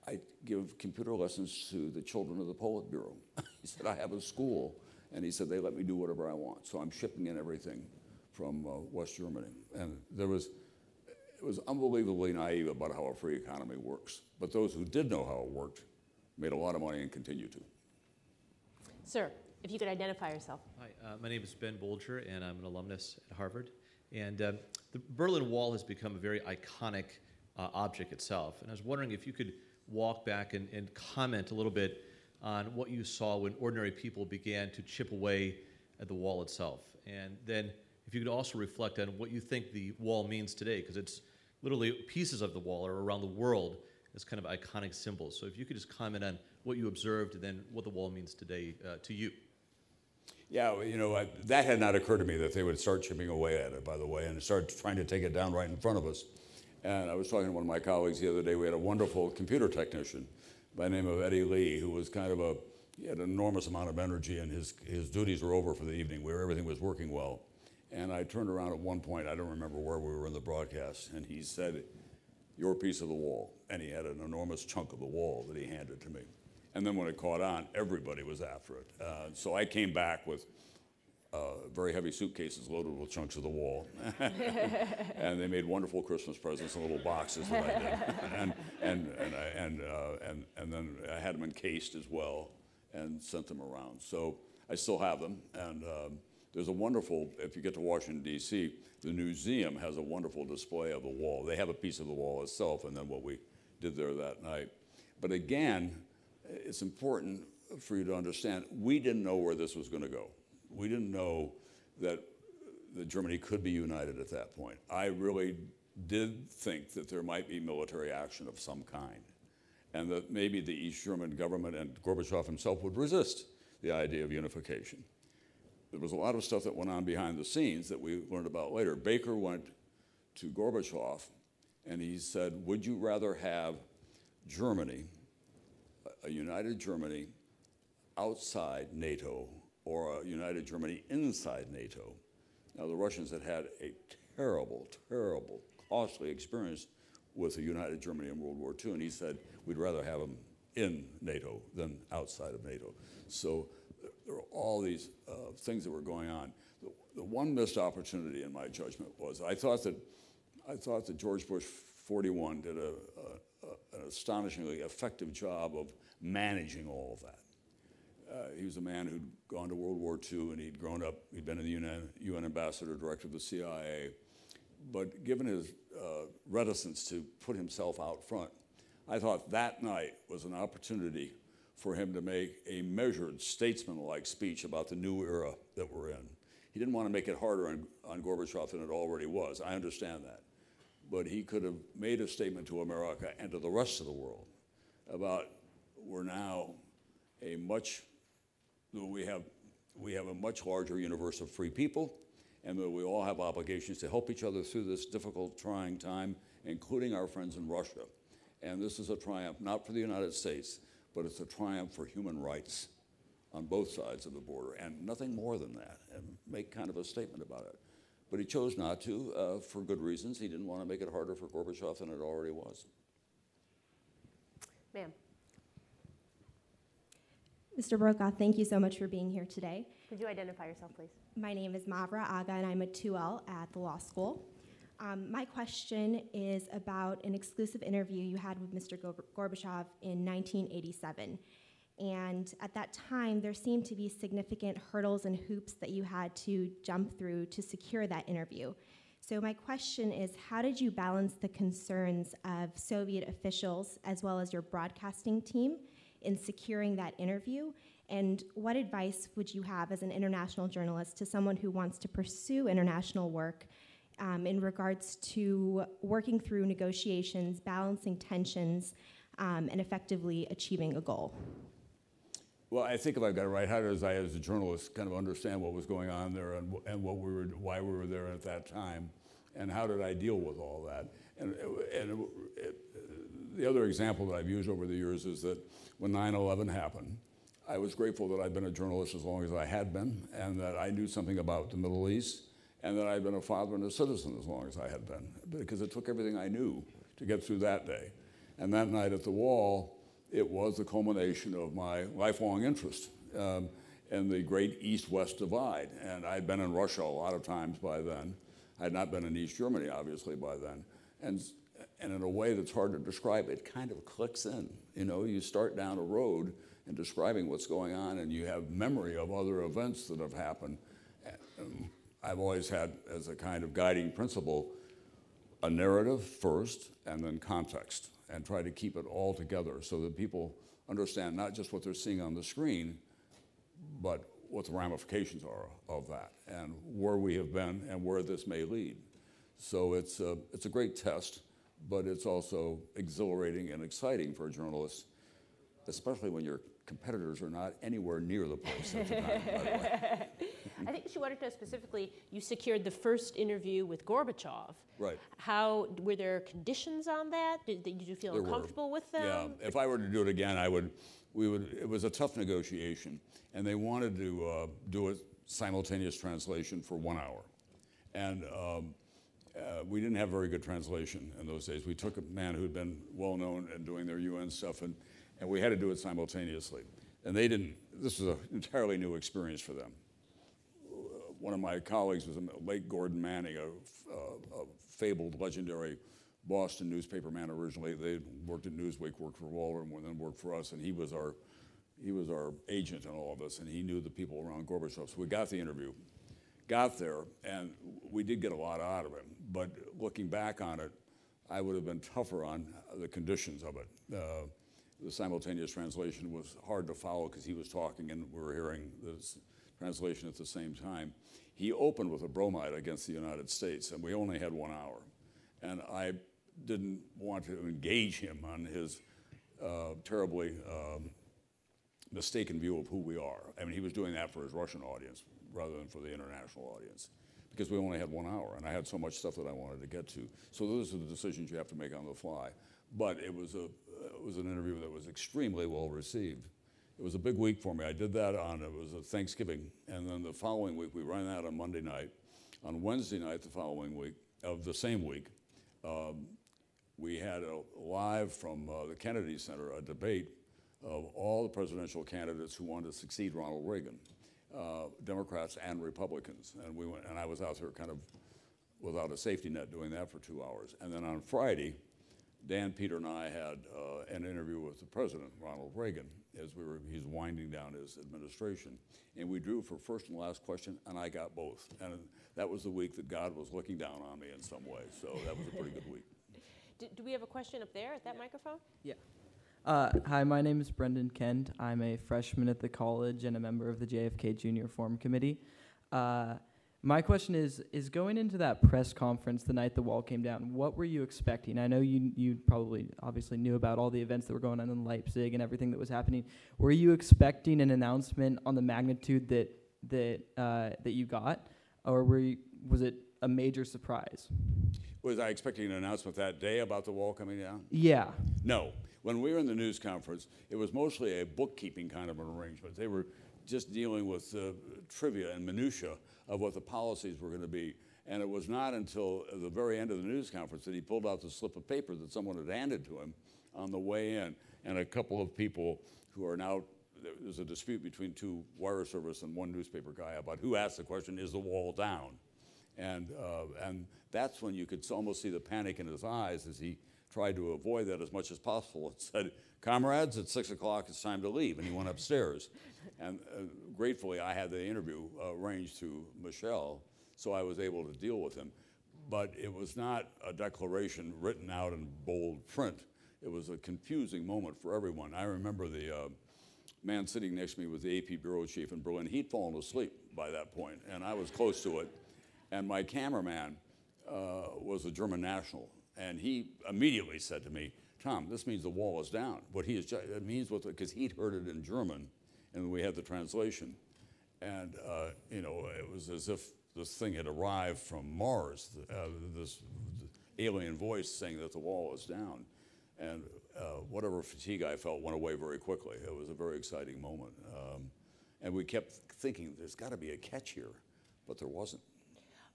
I give computer lessons to the children of the Politburo. [laughs] he said, I have a school. And he said, They let me do whatever I want. So I'm shipping in everything from uh, West Germany. And there was, it was unbelievably naive about how a free economy works. But those who did know how it worked made a lot of money and continue to. Sir, if you could identify yourself. Hi, uh, my name is Ben Bolger, and I'm an alumnus at Harvard. And uh, the Berlin Wall has become a very iconic uh, object itself. And I was wondering if you could walk back and, and comment a little bit on what you saw when ordinary people began to chip away at the wall itself. And then if you could also reflect on what you think the wall means today, because it's literally pieces of the wall are around the world as kind of iconic symbols. So if you could just comment on what you observed and then what the wall means today uh, to you. Yeah, you know, I, that had not occurred to me that they would start chipping away at it, by the way, and start trying to take it down right in front of us. And I was talking to one of my colleagues the other day. We had a wonderful computer technician by the name of Eddie Lee, who was kind of a, he had an enormous amount of energy, and his, his duties were over for the evening, where everything was working well. And I turned around at one point, I don't remember where we were in the broadcast, and he said, Your piece of the wall and he had an enormous chunk of the wall that he handed to me. And then when it caught on, everybody was after it. Uh, so I came back with uh, very heavy suitcases loaded with chunks of the wall. [laughs] and they made wonderful Christmas presents in little boxes that I did. [laughs] and, and, and, I, and, uh, and, and then I had them encased as well and sent them around. So I still have them. And um, there's a wonderful, if you get to Washington, D.C., the museum has a wonderful display of the wall. They have a piece of the wall itself and then what we did there that night. But again, it's important for you to understand we didn't know where this was going to go. We didn't know that, that Germany could be united at that point. I really did think that there might be military action of some kind, and that maybe the East German government and Gorbachev himself would resist the idea of unification. There was a lot of stuff that went on behind the scenes that we learned about later. Baker went to Gorbachev and he said, Would you rather have Germany, a united Germany outside NATO, or a united Germany inside NATO? Now, the Russians had had a terrible, terrible, costly experience with a united Germany in World War II, and he said, We'd rather have them in NATO than outside of NATO. So there are all these uh, things that were going on. The, the, one missed opportunity, in my judgment, was I thought that I thought that George Bush 41 did a, a, a, an astonishingly effective job of managing all of that. Uh, he was a man who'd gone to World War II and he'd grown up, he'd been the UN, UN ambassador, director of the CIA. But given his uh, reticence to put himself out front, I thought that night was an opportunity for him to make a measured, statesmanlike speech about the new era that we're in. He didn't want to make it harder on, on Gorbachev than it already was. I understand that. But he could have made a statement to America and to the rest of the world about we're now a much we have, we have a much larger universe of free people, and that we all have obligations to help each other through this difficult, trying time, including our friends in Russia. And this is a triumph, not for the United States, but it's a triumph for human rights on both sides of the border, and nothing more than that, and make kind of a statement about it. But he chose not to uh, for good reasons. He didn't want to make it harder for Gorbachev than it already was. Ma'am. Mr. Brokaw, thank you so much for being here today. Could you identify yourself, please? My name is Mavra Aga, and I'm a 2L at the law school. Um, my question is about an exclusive interview you had with Mr. Gorbachev in 1987. And at that time, there seemed to be significant hurdles and hoops that you had to jump through to secure that interview. So, my question is how did you balance the concerns of Soviet officials as well as your broadcasting team in securing that interview? And what advice would you have as an international journalist to someone who wants to pursue international work um, in regards to working through negotiations, balancing tensions, um, and effectively achieving a goal? Well, I think if I've got it right, how does I, as a journalist, kind of understand what was going on there and, and what we were, why we were there at that time, and how did I deal with all that? And, and it, it, the other example that I've used over the years is that when 9 11 happened, I was grateful that I'd been a journalist as long as I had been, and that I knew something about the Middle East, and that I'd been a father and a citizen as long as I had been, because it took everything I knew to get through that day. And that night at the wall, it was the culmination of my lifelong interest um, in the great East West divide. And I'd been in Russia a lot of times by then. I had not been in East Germany, obviously, by then. And and in a way that's hard to describe, it kind of clicks in. You know, you start down a road and describing what's going on, and you have memory of other events that have happened. And um, I've always had as a kind of guiding principle a narrative first and then context, and try to keep it all together so that people understand not just what they're seeing on the screen, but what the ramifications are of that, and where we have been and where this may lead. So it's a, it's a great test but it's also exhilarating and exciting for a journalist, especially when your competitors are not anywhere near the place at the time, [laughs] I think she wanted to know specifically, you secured the first interview with Gorbachev. Right. How, were there conditions on that? Did, did you feel there uncomfortable were. with them? Yeah, if I were to do it again, I would, we would, it was a tough negotiation, and they wanted to uh, do a simultaneous translation for one hour. And um, uh, we didn't have very good translation in those days. We took a man who had been well known and doing their UN stuff, and, and we had to do it simultaneously. And they didn't, this was an entirely new experience for them. One of my colleagues was late Gordon Manning, a, a, a fabled, legendary Boston newspaper man originally. They worked at Newsweek, worked for Waldron, and then worked for us, and he was our he was our agent in all of this, and he knew the people around Gorbachev. So we got the interview, got there, and we did get a lot out of it. But looking back on it, I would have been tougher on the conditions of it. Uh, the simultaneous translation was hard to follow because he was talking and we were hearing the translation at the same time. He opened with a bromide against the United States, and we only had one hour. And I didn't want to engage him on his uh, terribly um, mistaken view of who we are. I mean, he was doing that for his Russian audience rather than for the international audience because we only had one hour and I had so much stuff that I wanted to get to. So those are the decisions you have to make on the fly. But it was, a, it was an interview that was extremely well received. It was a big week for me. I did that on, it was a Thanksgiving, and then the following week, we ran that on Monday night. On Wednesday night, the following week, of the same week, um, we had a live from uh, the Kennedy Center, a debate of all the presidential candidates who wanted to succeed Ronald Reagan, uh, Democrats and Republicans. And, we went, and I was out there kind of without a safety net doing that for two hours. And then on Friday, Dan, Peter, and I had uh, an interview with the president, Ronald Reagan, as we were, he's winding down his administration. And we drew for first and last question, and I got both. And that was the week that God was looking down on me in some way. So that was a pretty good week. [laughs] Do, do we have a question up there at that microphone? Yeah. Uh, hi, my name is Brendan Kent. I'm a freshman at the college and a member of the JFK Junior Forum Committee. Uh, my question is: Is going into that press conference the night the wall came down, what were you expecting? I know you you probably obviously knew about all the events that were going on in Leipzig and everything that was happening. Were you expecting an announcement on the magnitude that that uh, that you got, or were you, was it a major surprise? Was I expecting an announcement that day about the wall coming down? Yeah. No. When we were in the news conference, it was mostly a bookkeeping kind of an arrangement. They were just dealing with uh, trivia and minutia of what the policies were going to be. And it was not until the very end of the news conference that he pulled out the slip of paper that someone had handed to him on the way in. And a couple of people who are now, there's a dispute between two wire service and one newspaper guy about who asked the question, is the wall down? And, uh, and that's when you could almost see the panic in his eyes as he tried to avoid that as much as possible and [laughs] said, Comrades, at six o'clock, it's time to leave. And he went upstairs. [laughs] and uh, gratefully, I had the interview uh, arranged through Michele, so I was able to deal with him. But it was not a declaration written out in bold print. It was a confusing moment for everyone. I remember the uh, man sitting next to me was the AP bureau chief in Berlin. He'd fallen asleep by that point, and I was close to it. And my cameraman uh, was a German national, and he immediately said to me, Tom, this means the wall is down. What he is, it means what, because he'd heard it in German, and we had the translation. And, uh, you know, it was as if this thing had arrived from Mars, uh, this alien voice saying that the wall is down. And uh, whatever fatigue I felt went away very quickly. It was a very exciting moment. Um, and we kept thinking, there's got to be a catch here, but there wasn't.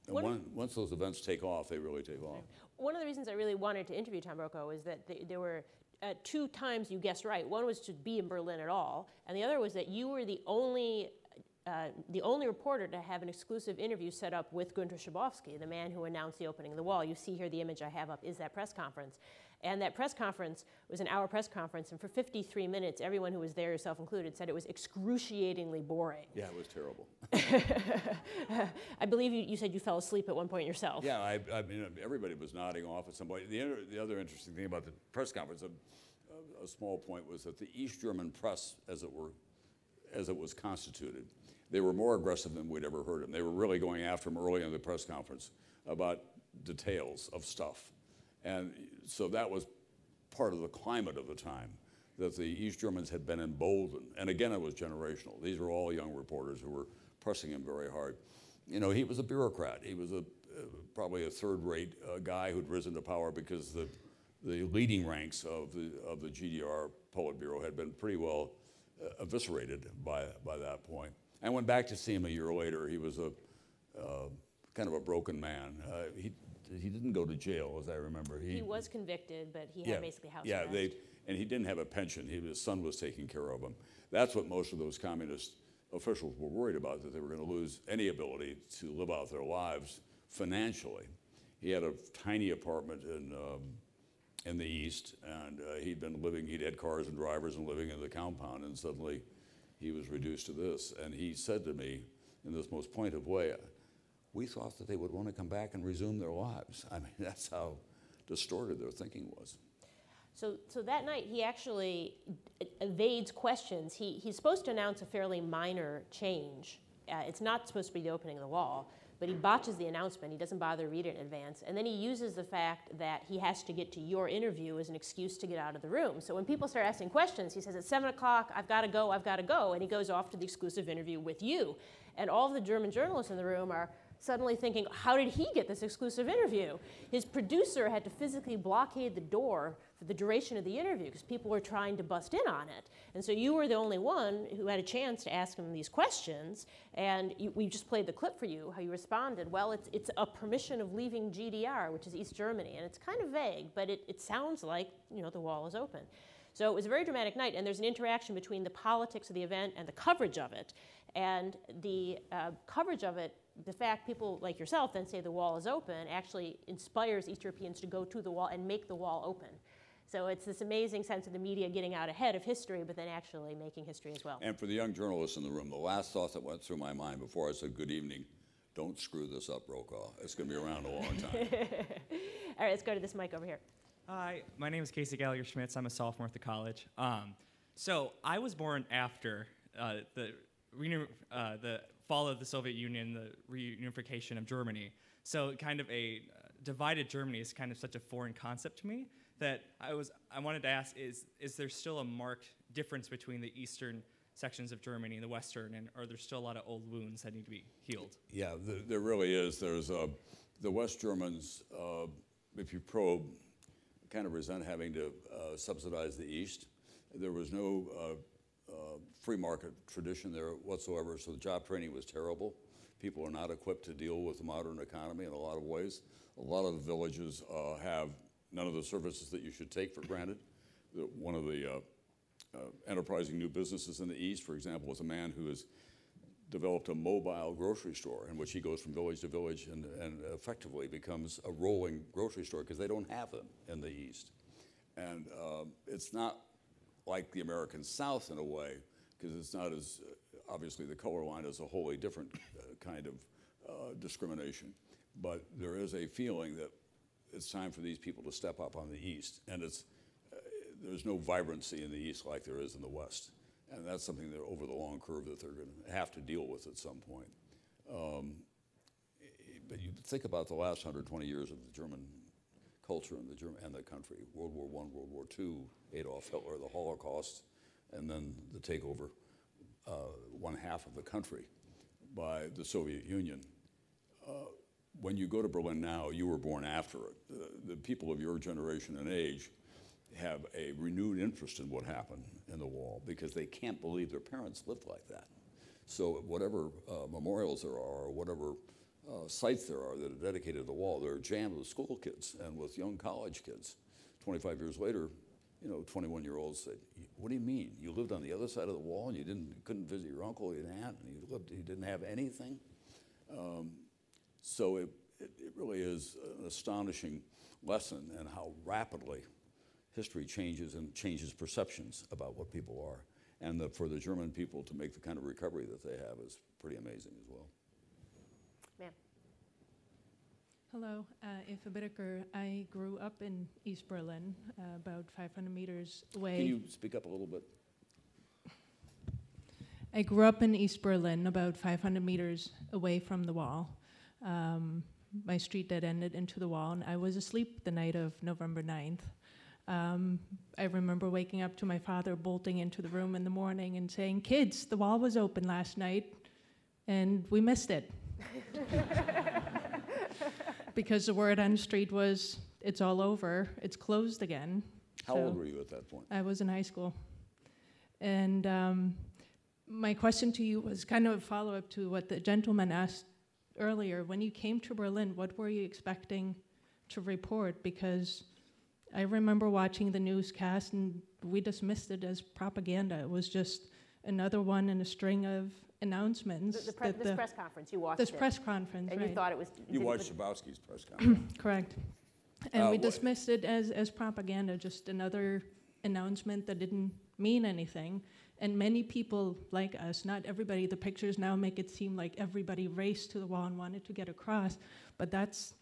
And one, once those events take off, they really take off. One of the reasons I really wanted to interview Tom Brokaw was that th there were uh, two times you guessed right. One was to be in Berlin at all, and the other was that you were the only uh, the only reporter to have an exclusive interview set up with Gunter Schabowski, the man who announced the opening of the wall. You see here the image I have up is that press conference. And that press conference was an hour press conference, and for 53 minutes, everyone who was there, yourself included, said it was excruciatingly boring. Yeah, it was terrible. [laughs] I believe you, you said you fell asleep at one point yourself. Yeah, I, I mean, everybody was nodding off at some point. The, other, the other interesting thing about the press conference, a, a small point, was that the East German press, as it were, as it was constituted, they were more aggressive than we'd ever heard them. They were really going after him early in the press conference about details of stuff. And so that was part of the climate of the time, that the East Germans had been emboldened. And again, it was generational. These were all young reporters who were pressing him very hard. You know, he was a bureaucrat. He was a, uh, probably a third-rate uh, guy who'd risen to power because the, the leading ranks of the, of the GDR Politburo had been pretty well uh, eviscerated by, by that point. I went back to see him a year later. He was a uh, kind of a broken man. Uh, he, he didn't go to jail, as I remember. He, he was convicted, but he yeah, had basically house yeah, arrest. they, and he didn't have a pension. He, his son was taking care of him. That's what most of those communist officials were worried about, that they were going to lose any ability to live out their lives financially. He had a tiny apartment in, um, in the East, and uh, he'd been living, he'd had cars and drivers and living in the compound, and suddenly he was reduced to this. And he said to me in this most pointed way, we thought that they would want to come back and resume their lives. I mean, [laughs] that's how distorted their thinking was. So, so that night, he actually evades questions. He, he's supposed to announce a fairly minor change. Uh, it's not supposed to be the opening of the wall, but he botches the announcement. He doesn't bother to read it in advance. And then he uses the fact that he has to get to your interview as an excuse to get out of the room. So when people start asking questions, he says, At 7 o'clock, I've got to go, I've got to go. And he goes off to the exclusive interview with you. And all of the German journalists in the room are suddenly thinking, how did he get this exclusive interview? His producer had to physically blockade the door for the duration of the interview because people were trying to bust in on it. And so you were the only one who had a chance to ask him these questions. And you, we just played the clip for you, how you responded. Well, it's, it's a permission of leaving GDR, which is East Germany. And it's kind of vague, but it, it sounds like, you know, the wall is open. So it was a very dramatic night, and there's an interaction between the politics of the event and the coverage of it. And the uh, coverage of it, the fact people like yourself then say the wall is open, actually inspires East Europeans to go to the wall and make the wall open. So it's this amazing sense of the media getting out ahead of history, but then actually making history as well. And for the young journalists in the room, the last thought that went through my mind before I said good evening, don't screw this up, Brokaw. It's going to be around a long time. [laughs] All right, let's go to this mic over here. Hi, my name is Casey Gallagher Schmitz. I'm a sophomore at the college. Um, so I was born after uh, the, uh, the fall of the Soviet Union, the reunification of Germany. So kind of a uh, divided Germany is kind of such a foreign concept to me that I was I wanted to ask is is there still a marked difference between the eastern sections of Germany and the western, and are there still a lot of old wounds that need to be healed? Yeah, th- there really is. There's uh, the West Germans, uh, if you probe, kind of resent having to uh, subsidize the East. There was no uh, uh, free market tradition there whatsoever, so the job training was terrible. People are not equipped to deal with the modern economy in a lot of ways. A lot of the villages uh, have none of the services that you should take for granted. One of the uh, enterprising new businesses in the East, for example, is a man who has developed a mobile grocery store in which he goes from village to village and, and effectively becomes a rolling grocery store because they don't have them in the East. And uh, it's not like the American South in a way, because it's not as, uh, obviously, the color line is a wholly different uh, kind of uh, discrimination. But there is a feeling that it's time for these people to step up on the East. And it's, uh, there's no vibrancy in the East like there is in the West. And that's something that over the long curve that they're going to have to deal with at some point. Um, but you think about the last 120 years of the German culture and the, German, and the country World War I, World War II, Adolf Hitler, the Holocaust, and then the takeover, uh, one half of the country by the Soviet Union. Uh, when you go to Berlin now, you were born after it. The, the, people of your generation and age have a renewed interest in what happened in the wall because they can't believe their parents lived like that. So whatever uh, memorials there are, or whatever uh, sites there are that are dedicated to the wall, they're jammed with school kids and with young college kids. 25 years later, you know, 21-year-olds say, "What do you mean? You lived on the other side of the wall and you didn't couldn't visit your uncle, your aunt, and you lived, you didn't have anything." Um, so it, it, it really is an astonishing lesson in how rapidly history changes and changes perceptions about what people are. And the, for the German people to make the kind of recovery that they have is pretty amazing as well. Ma'am. Hello, uh, Eva Bittaker. I grew up in East Berlin, uh, about 500 meters away. Can you speak up a little bit? I grew up in East Berlin, about 500 meters away from the wall. Um, my street dead ended into the wall, and I was asleep the night of November 9th. Um, I remember waking up to my father bolting into the room in the morning and saying, Kids, the wall was open last night, and we missed it. [laughs] because the word on the street was, It's all over, it's closed again. How So old were you at that point? I was in high school. And um, my question to you was kind of a follow up to what the gentleman asked earlier. When you came to Berlin, what were you expecting to report? Because I remember watching the newscast and we dismissed it as propaganda. It was just another one in a string of announcements. The, the pre- that this the- press conference, you watched this it. press conference, and right. you thought it was. You watched Schabowski's press [clears throat] conference. Correct. And Uh, we wha- dismissed it as, as propaganda, just another announcement that didn't mean anything. And many people like us, not everybody, the pictures now make it seem like everybody raced to the wall and wanted to get across, but that's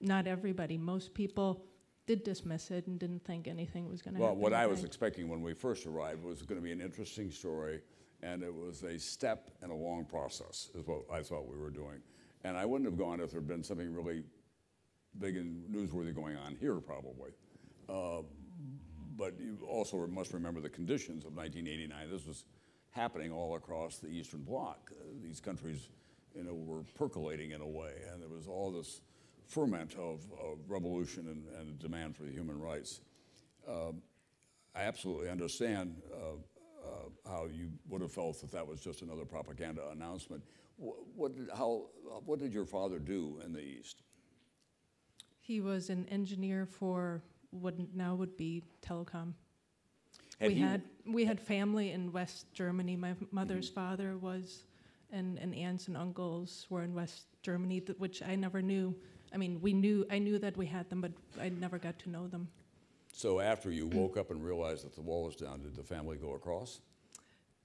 not everybody. Most people did dismiss it and didn't think anything was going to Well, happen. Well, what I was expecting when we first arrived was going to be an interesting story, and it was a step in a long process, is what I thought we were doing. And I wouldn't have gone if there had been something really big and newsworthy going on here, probably. Uh, but you also must remember the conditions of 1989. This was happening all across the Eastern Bloc. Uh, these countries, you know, were percolating in a way, and there was all this ferment of, of revolution and, and demand for human rights. Um, I absolutely understand uh, uh, how you would have felt that that was just another propaganda announcement. What, what, did, how, what did your father do in the East? He was an engineer for what now would be telecom. Had we had we had family in West Germany. My mother's father was, and, and aunts and uncles were in West Germany, th- which I never knew. I mean, we knew I knew that we had them, but I never got to know them. So after you woke up and realized that the wall was down, did the family go across?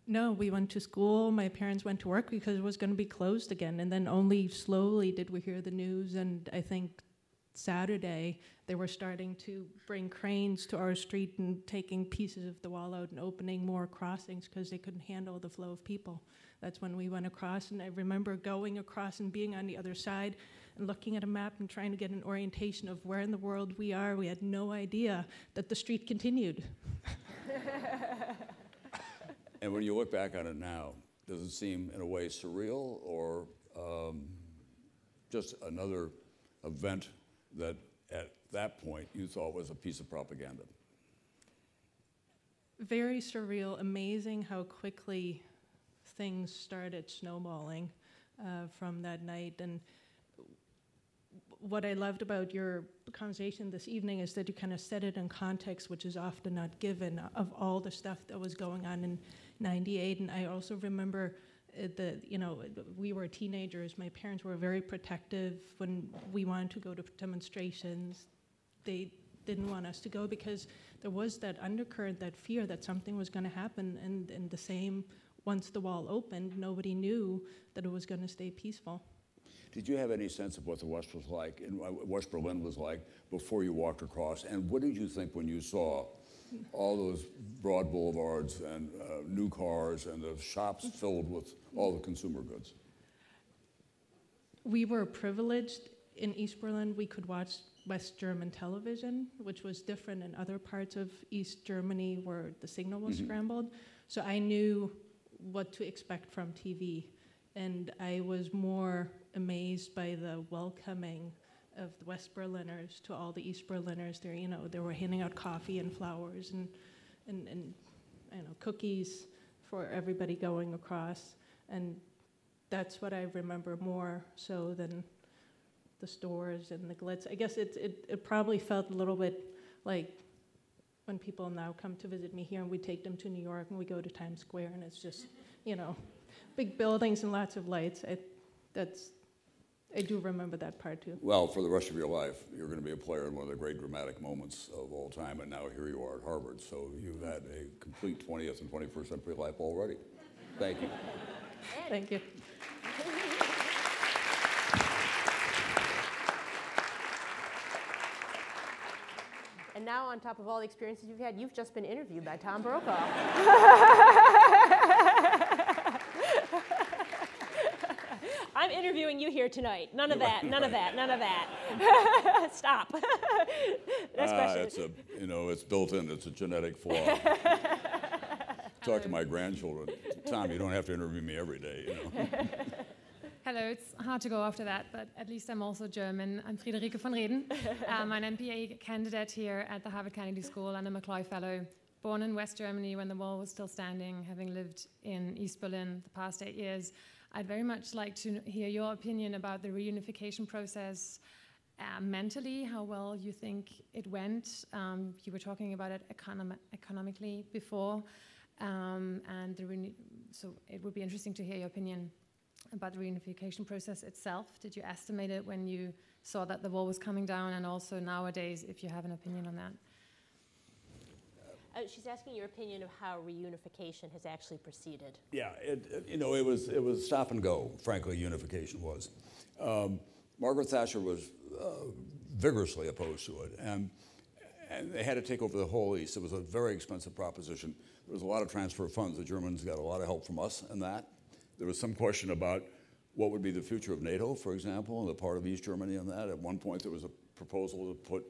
No, we went to school. My parents went to work because it was going to be closed again. And then only slowly did we hear the news. And I think Saturday they were starting to bring cranes to our street and taking pieces of the wall out and opening more crossings because they couldn't handle the flow of people. That's when we went across. And I remember going across and being on the other side and looking at a map and trying to get an orientation of where in the world we are. We had no idea that the street continued. [laughs] And when you look back on it now, does it seem in a way surreal or um, just another event that at that point you thought was a piece of propaganda? very surreal, amazing how quickly things started snowballing uh, from that night. And what I loved about your conversation this evening is that you kind of set it in context, which is often not given, of all the stuff that was going on in 98. And I also remember uh, the, you know, we were teenagers. My parents were very protective when we wanted to go to demonstrations. They didn't want us to go because there was that undercurrent, that fear that something was going to happen. And, and the same, once the wall opened, nobody knew that it was going to stay peaceful. Did you have any sense of what the West was like and West Berlin was like before you walked across? And what did you think when you saw all those broad boulevards and uh, new cars and the shops filled with all the consumer goods? We were privileged in East Berlin. We could watch West German television, which was different in other parts of East Germany where the signal was Mhm. scrambled. So I knew what to expect from TV. And I was more amazed by the welcoming of the West Berliners to all the East Berliners. There, you know, they were handing out coffee and flowers and, and, and know, cookies for everybody going across. And that's what I remember more so than the stores and the glitz. I guess it, it, it probably felt a little bit like when people now come to visit me here and we take them to New York and we go to Times Square and it's just, you know, big buildings and lots of lights. That's, I do remember that part too. Well, for the rest of your life, you're going to be a player in one of the great dramatic moments of all time, and now here you are at Harvard. So you've had a complete 20th and 21st century life already. Thank you. Thank you. And now, on top of all the experiences you've had, you've just been interviewed by Tom Brokaw. [laughs] I'm interviewing you here tonight. None of that, none of that, none of that. Stop. [laughs] Next ah, question. it's a, you know, it's built in. It's a genetic flaw. [laughs] Talk to my grandchildren. Tom, you don't have to interview me every day. You know. [laughs] Hello, it's hard to go after that, but at least I'm also German. I'm Friederike von Reden. Um, I'm an MPA candidate here at the Harvard Kennedy School and a McCloy Fellow. Born in West Germany when the wall was still standing, having lived in East Berlin the past eight years, I'd very much like to hear your opinion about the reunification process uh, mentally, how well you think it went. Um, you were talking about it econom- economically before, um, and so it would be interesting to hear your opinion about the reunification process itself. Did you estimate it when you saw that the wall was coming down, and also nowadays, if you have an opinion on that? Uh, she's asking your opinion of how reunification has actually proceeded. Yeah, it, it- you know, it was, it was stop and go, frankly, unification was. Um, Margaret Thatcher was uh, vigorously opposed to it, and, and they had to take over the whole East. It was a very expensive proposition. There was a lot of transfer of funds. The Germans got a lot of help from us in that. There was some question about what would be the future of NATO, for example, and the part of East Germany on that. At one point, there was a proposal to put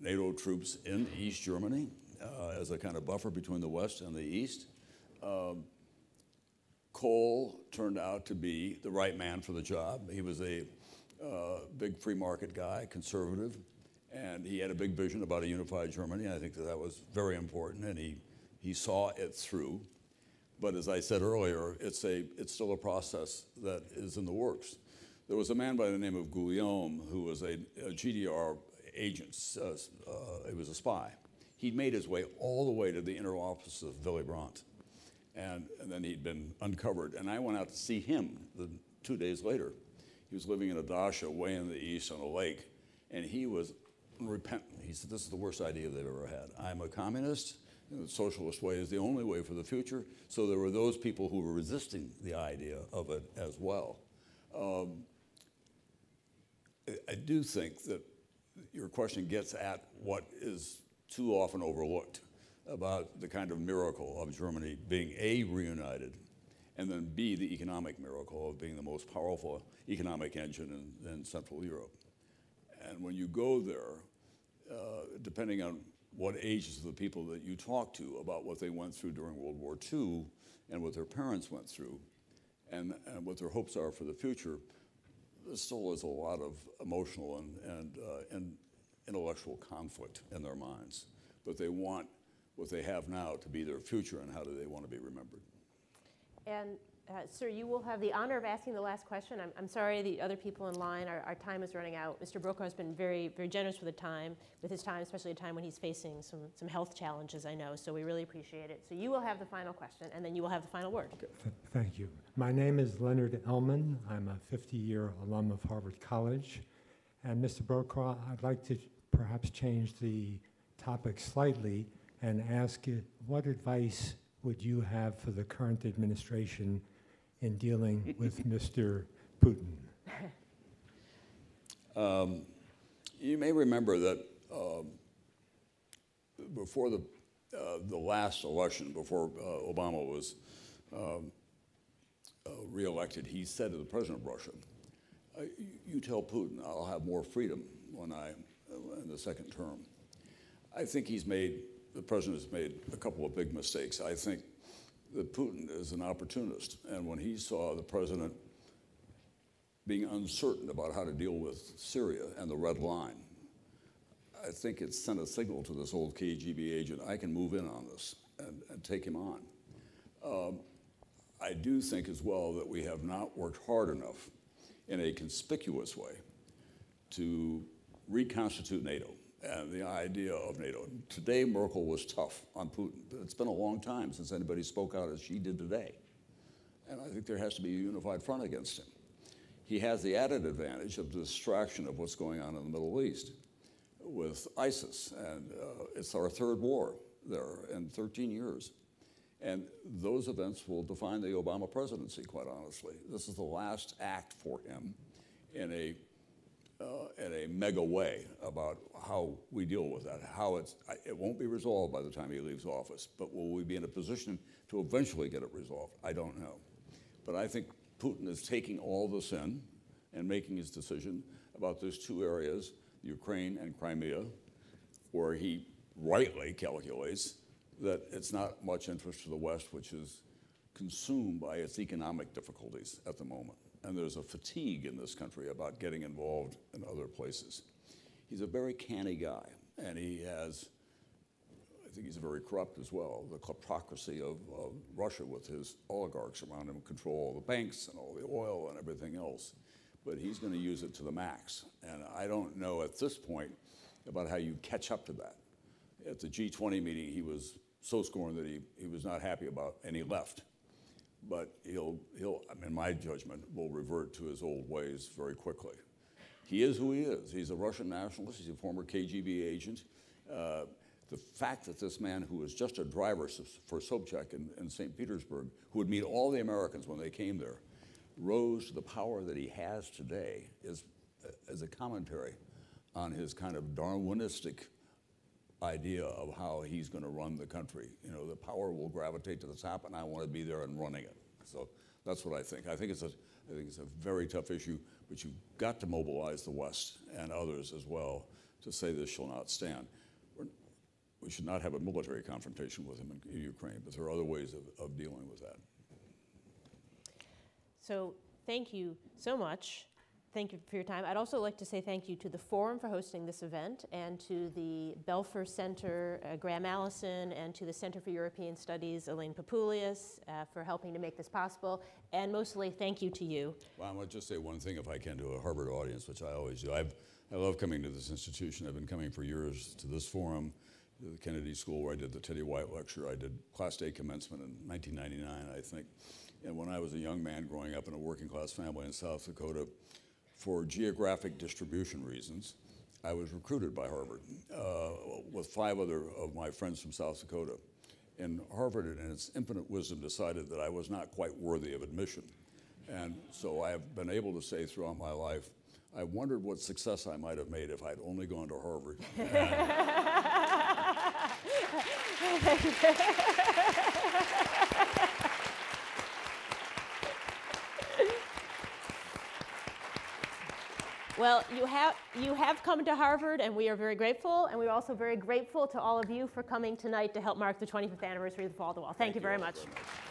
NATO troops in East Germany uh, as a kind of buffer between the West and the East. Um, Kohl turned out to be the right man for the job. He was a uh, big free market guy, conservative, and he had a big vision about a unified Germany. I think that that was very important, and he, he saw it through. But as I said earlier, it's, a, it's still a process that is in the works. There was a man by the name of Guillaume who was a, a GDR agent. Uh, uh, he was a spy. He'd made his way all the way to the inner office of Willy Brandt. And, and then he'd been uncovered. And I went out to see him the, two days later. He was living in a way in the east on a lake, and he was repentant. He said, This is the worst idea they've ever had. I'm a communist, the socialist way is the only way for the future. So there were those people who were resisting the idea of it as well. Um, I do think that your question gets at what is too often overlooked about the kind of miracle of Germany being A, reunited, and then B, the economic miracle of being the most powerful economic engine in, in Central Europe. And when you go there, uh, depending on what ages of the people that you talk to about what they went through during World War II and what their parents went through and, and what their hopes are for the future, there still is a lot of emotional and, and, uh, and intellectual conflict in their minds. But they want what they have now to be their future and how do they want to be remembered. And uh, sir, you will have the honor of asking the last question. I'm, I'm sorry, the other people in line, our, our time is running out. Mr. Brokaw has been very, very generous with the time, with his time, especially a time when he's facing some, some health challenges, I know. So we really appreciate it. So you will have the final question, and then you will have the final word. Th- Thank you. My name is Leonard Ellman. I'm a 50-year alum of Harvard College. And Mr. Brokaw, I'd like to perhaps change the topic slightly and ask you, what advice would you have for the current administration in dealing [laughs] with Mr. Putin? Um, you may remember that um, before the, uh, the last election, before uh, Obama was um, uh, reelected, he said to the president of Russia, uh, you, you tell Putin I'll have more freedom when I, in the second term. I think he's made, the president has made a couple of big mistakes. I think that Putin is an opportunist, and when he saw the president being uncertain about how to deal with Syria and the red line, I think it sent a signal to this old KGB agent I can move in on this and, and take him on. Um, I do think as well that we have not worked hard enough in a conspicuous way to reconstitute NATO and the idea of NATO. Today, Merkel was tough on Putin, it's been a long time since anybody spoke out as she did today. And I think there has to be a unified front against him. He has the added advantage of the distraction of what's going on in the Middle East with ISIS, and uh, it's our third war there in 13 years. And those events will define the Obama presidency, quite honestly. This is the last act for him in a uh, in a mega way about how we deal with that. How it's, it won't be resolved by the time he leaves office, but will we be in a position to eventually get it resolved? I don't know. But I think Putin is taking all this in and making his decision about those two areas, Ukraine and Crimea, where he rightly calculates that it's not much interest to the West, which is consumed by its economic difficulties at the moment and there's a fatigue in this country about getting involved in other places. He's a very canny guy, and he has, I think he's very corrupt as well, the kleptocracy of, of Russia with his oligarchs around him control all the banks and all the oil and everything else. But he's going to use it to the max. And I don't know at this point about how you catch up to that. At the G20 meeting, he was so scorned that he, he was not happy about, and he left but he'll, he'll, in my judgment, will revert to his old ways very quickly. He is who he is. He's a Russian nationalist. He's a former KGB agent. Uh, the fact that this man, who was just a driver for Sobchak in, in St. Petersburg, who would meet all the Americans when they came there, rose to the power that he has today is, is a commentary on his kind of Darwinistic idea of how he's going to run the country. You know, the power will gravitate to the top, and I want to be there and running it. So that's what I think. I think it's a, I think it's a very tough issue, but you've got to mobilize the West and others as well to say this shall not stand. We're, we should not have a military confrontation with him in, in Ukraine, but there are other ways of, of dealing with that. So thank you so much thank you for your time. I'd also like to say thank you to the Forum for hosting this event and to the Belfer Center, uh, Graham Allison, and to the Center for European Studies, Elaine Papoulias, uh, for helping to make this possible. And mostly, thank you to you. Well, I want to just say one thing, if I can, to a Harvard audience, which I always do. I've, I love coming to this institution. I've been coming for years to this forum to the Kennedy School where I did the Teddy White lecture. I did Class Day commencement in 1999, I think. And when I was a young man growing up in a working class family in South Dakota, for geographic distribution reasons, I was recruited by Harvard uh, with five other of my friends from South Dakota. And Harvard, in its infinite wisdom, decided that I was not quite worthy of admission. And so I have been able to say throughout my life, I wondered what success I might have made if I'd only gone to Harvard. [laughs] [laughs] Well, you have, you have come to Harvard, and we are very grateful. And we're also very grateful to all of you for coming tonight to help mark the 25th anniversary of the Fall of the Wall. Thank, you very much. Very much.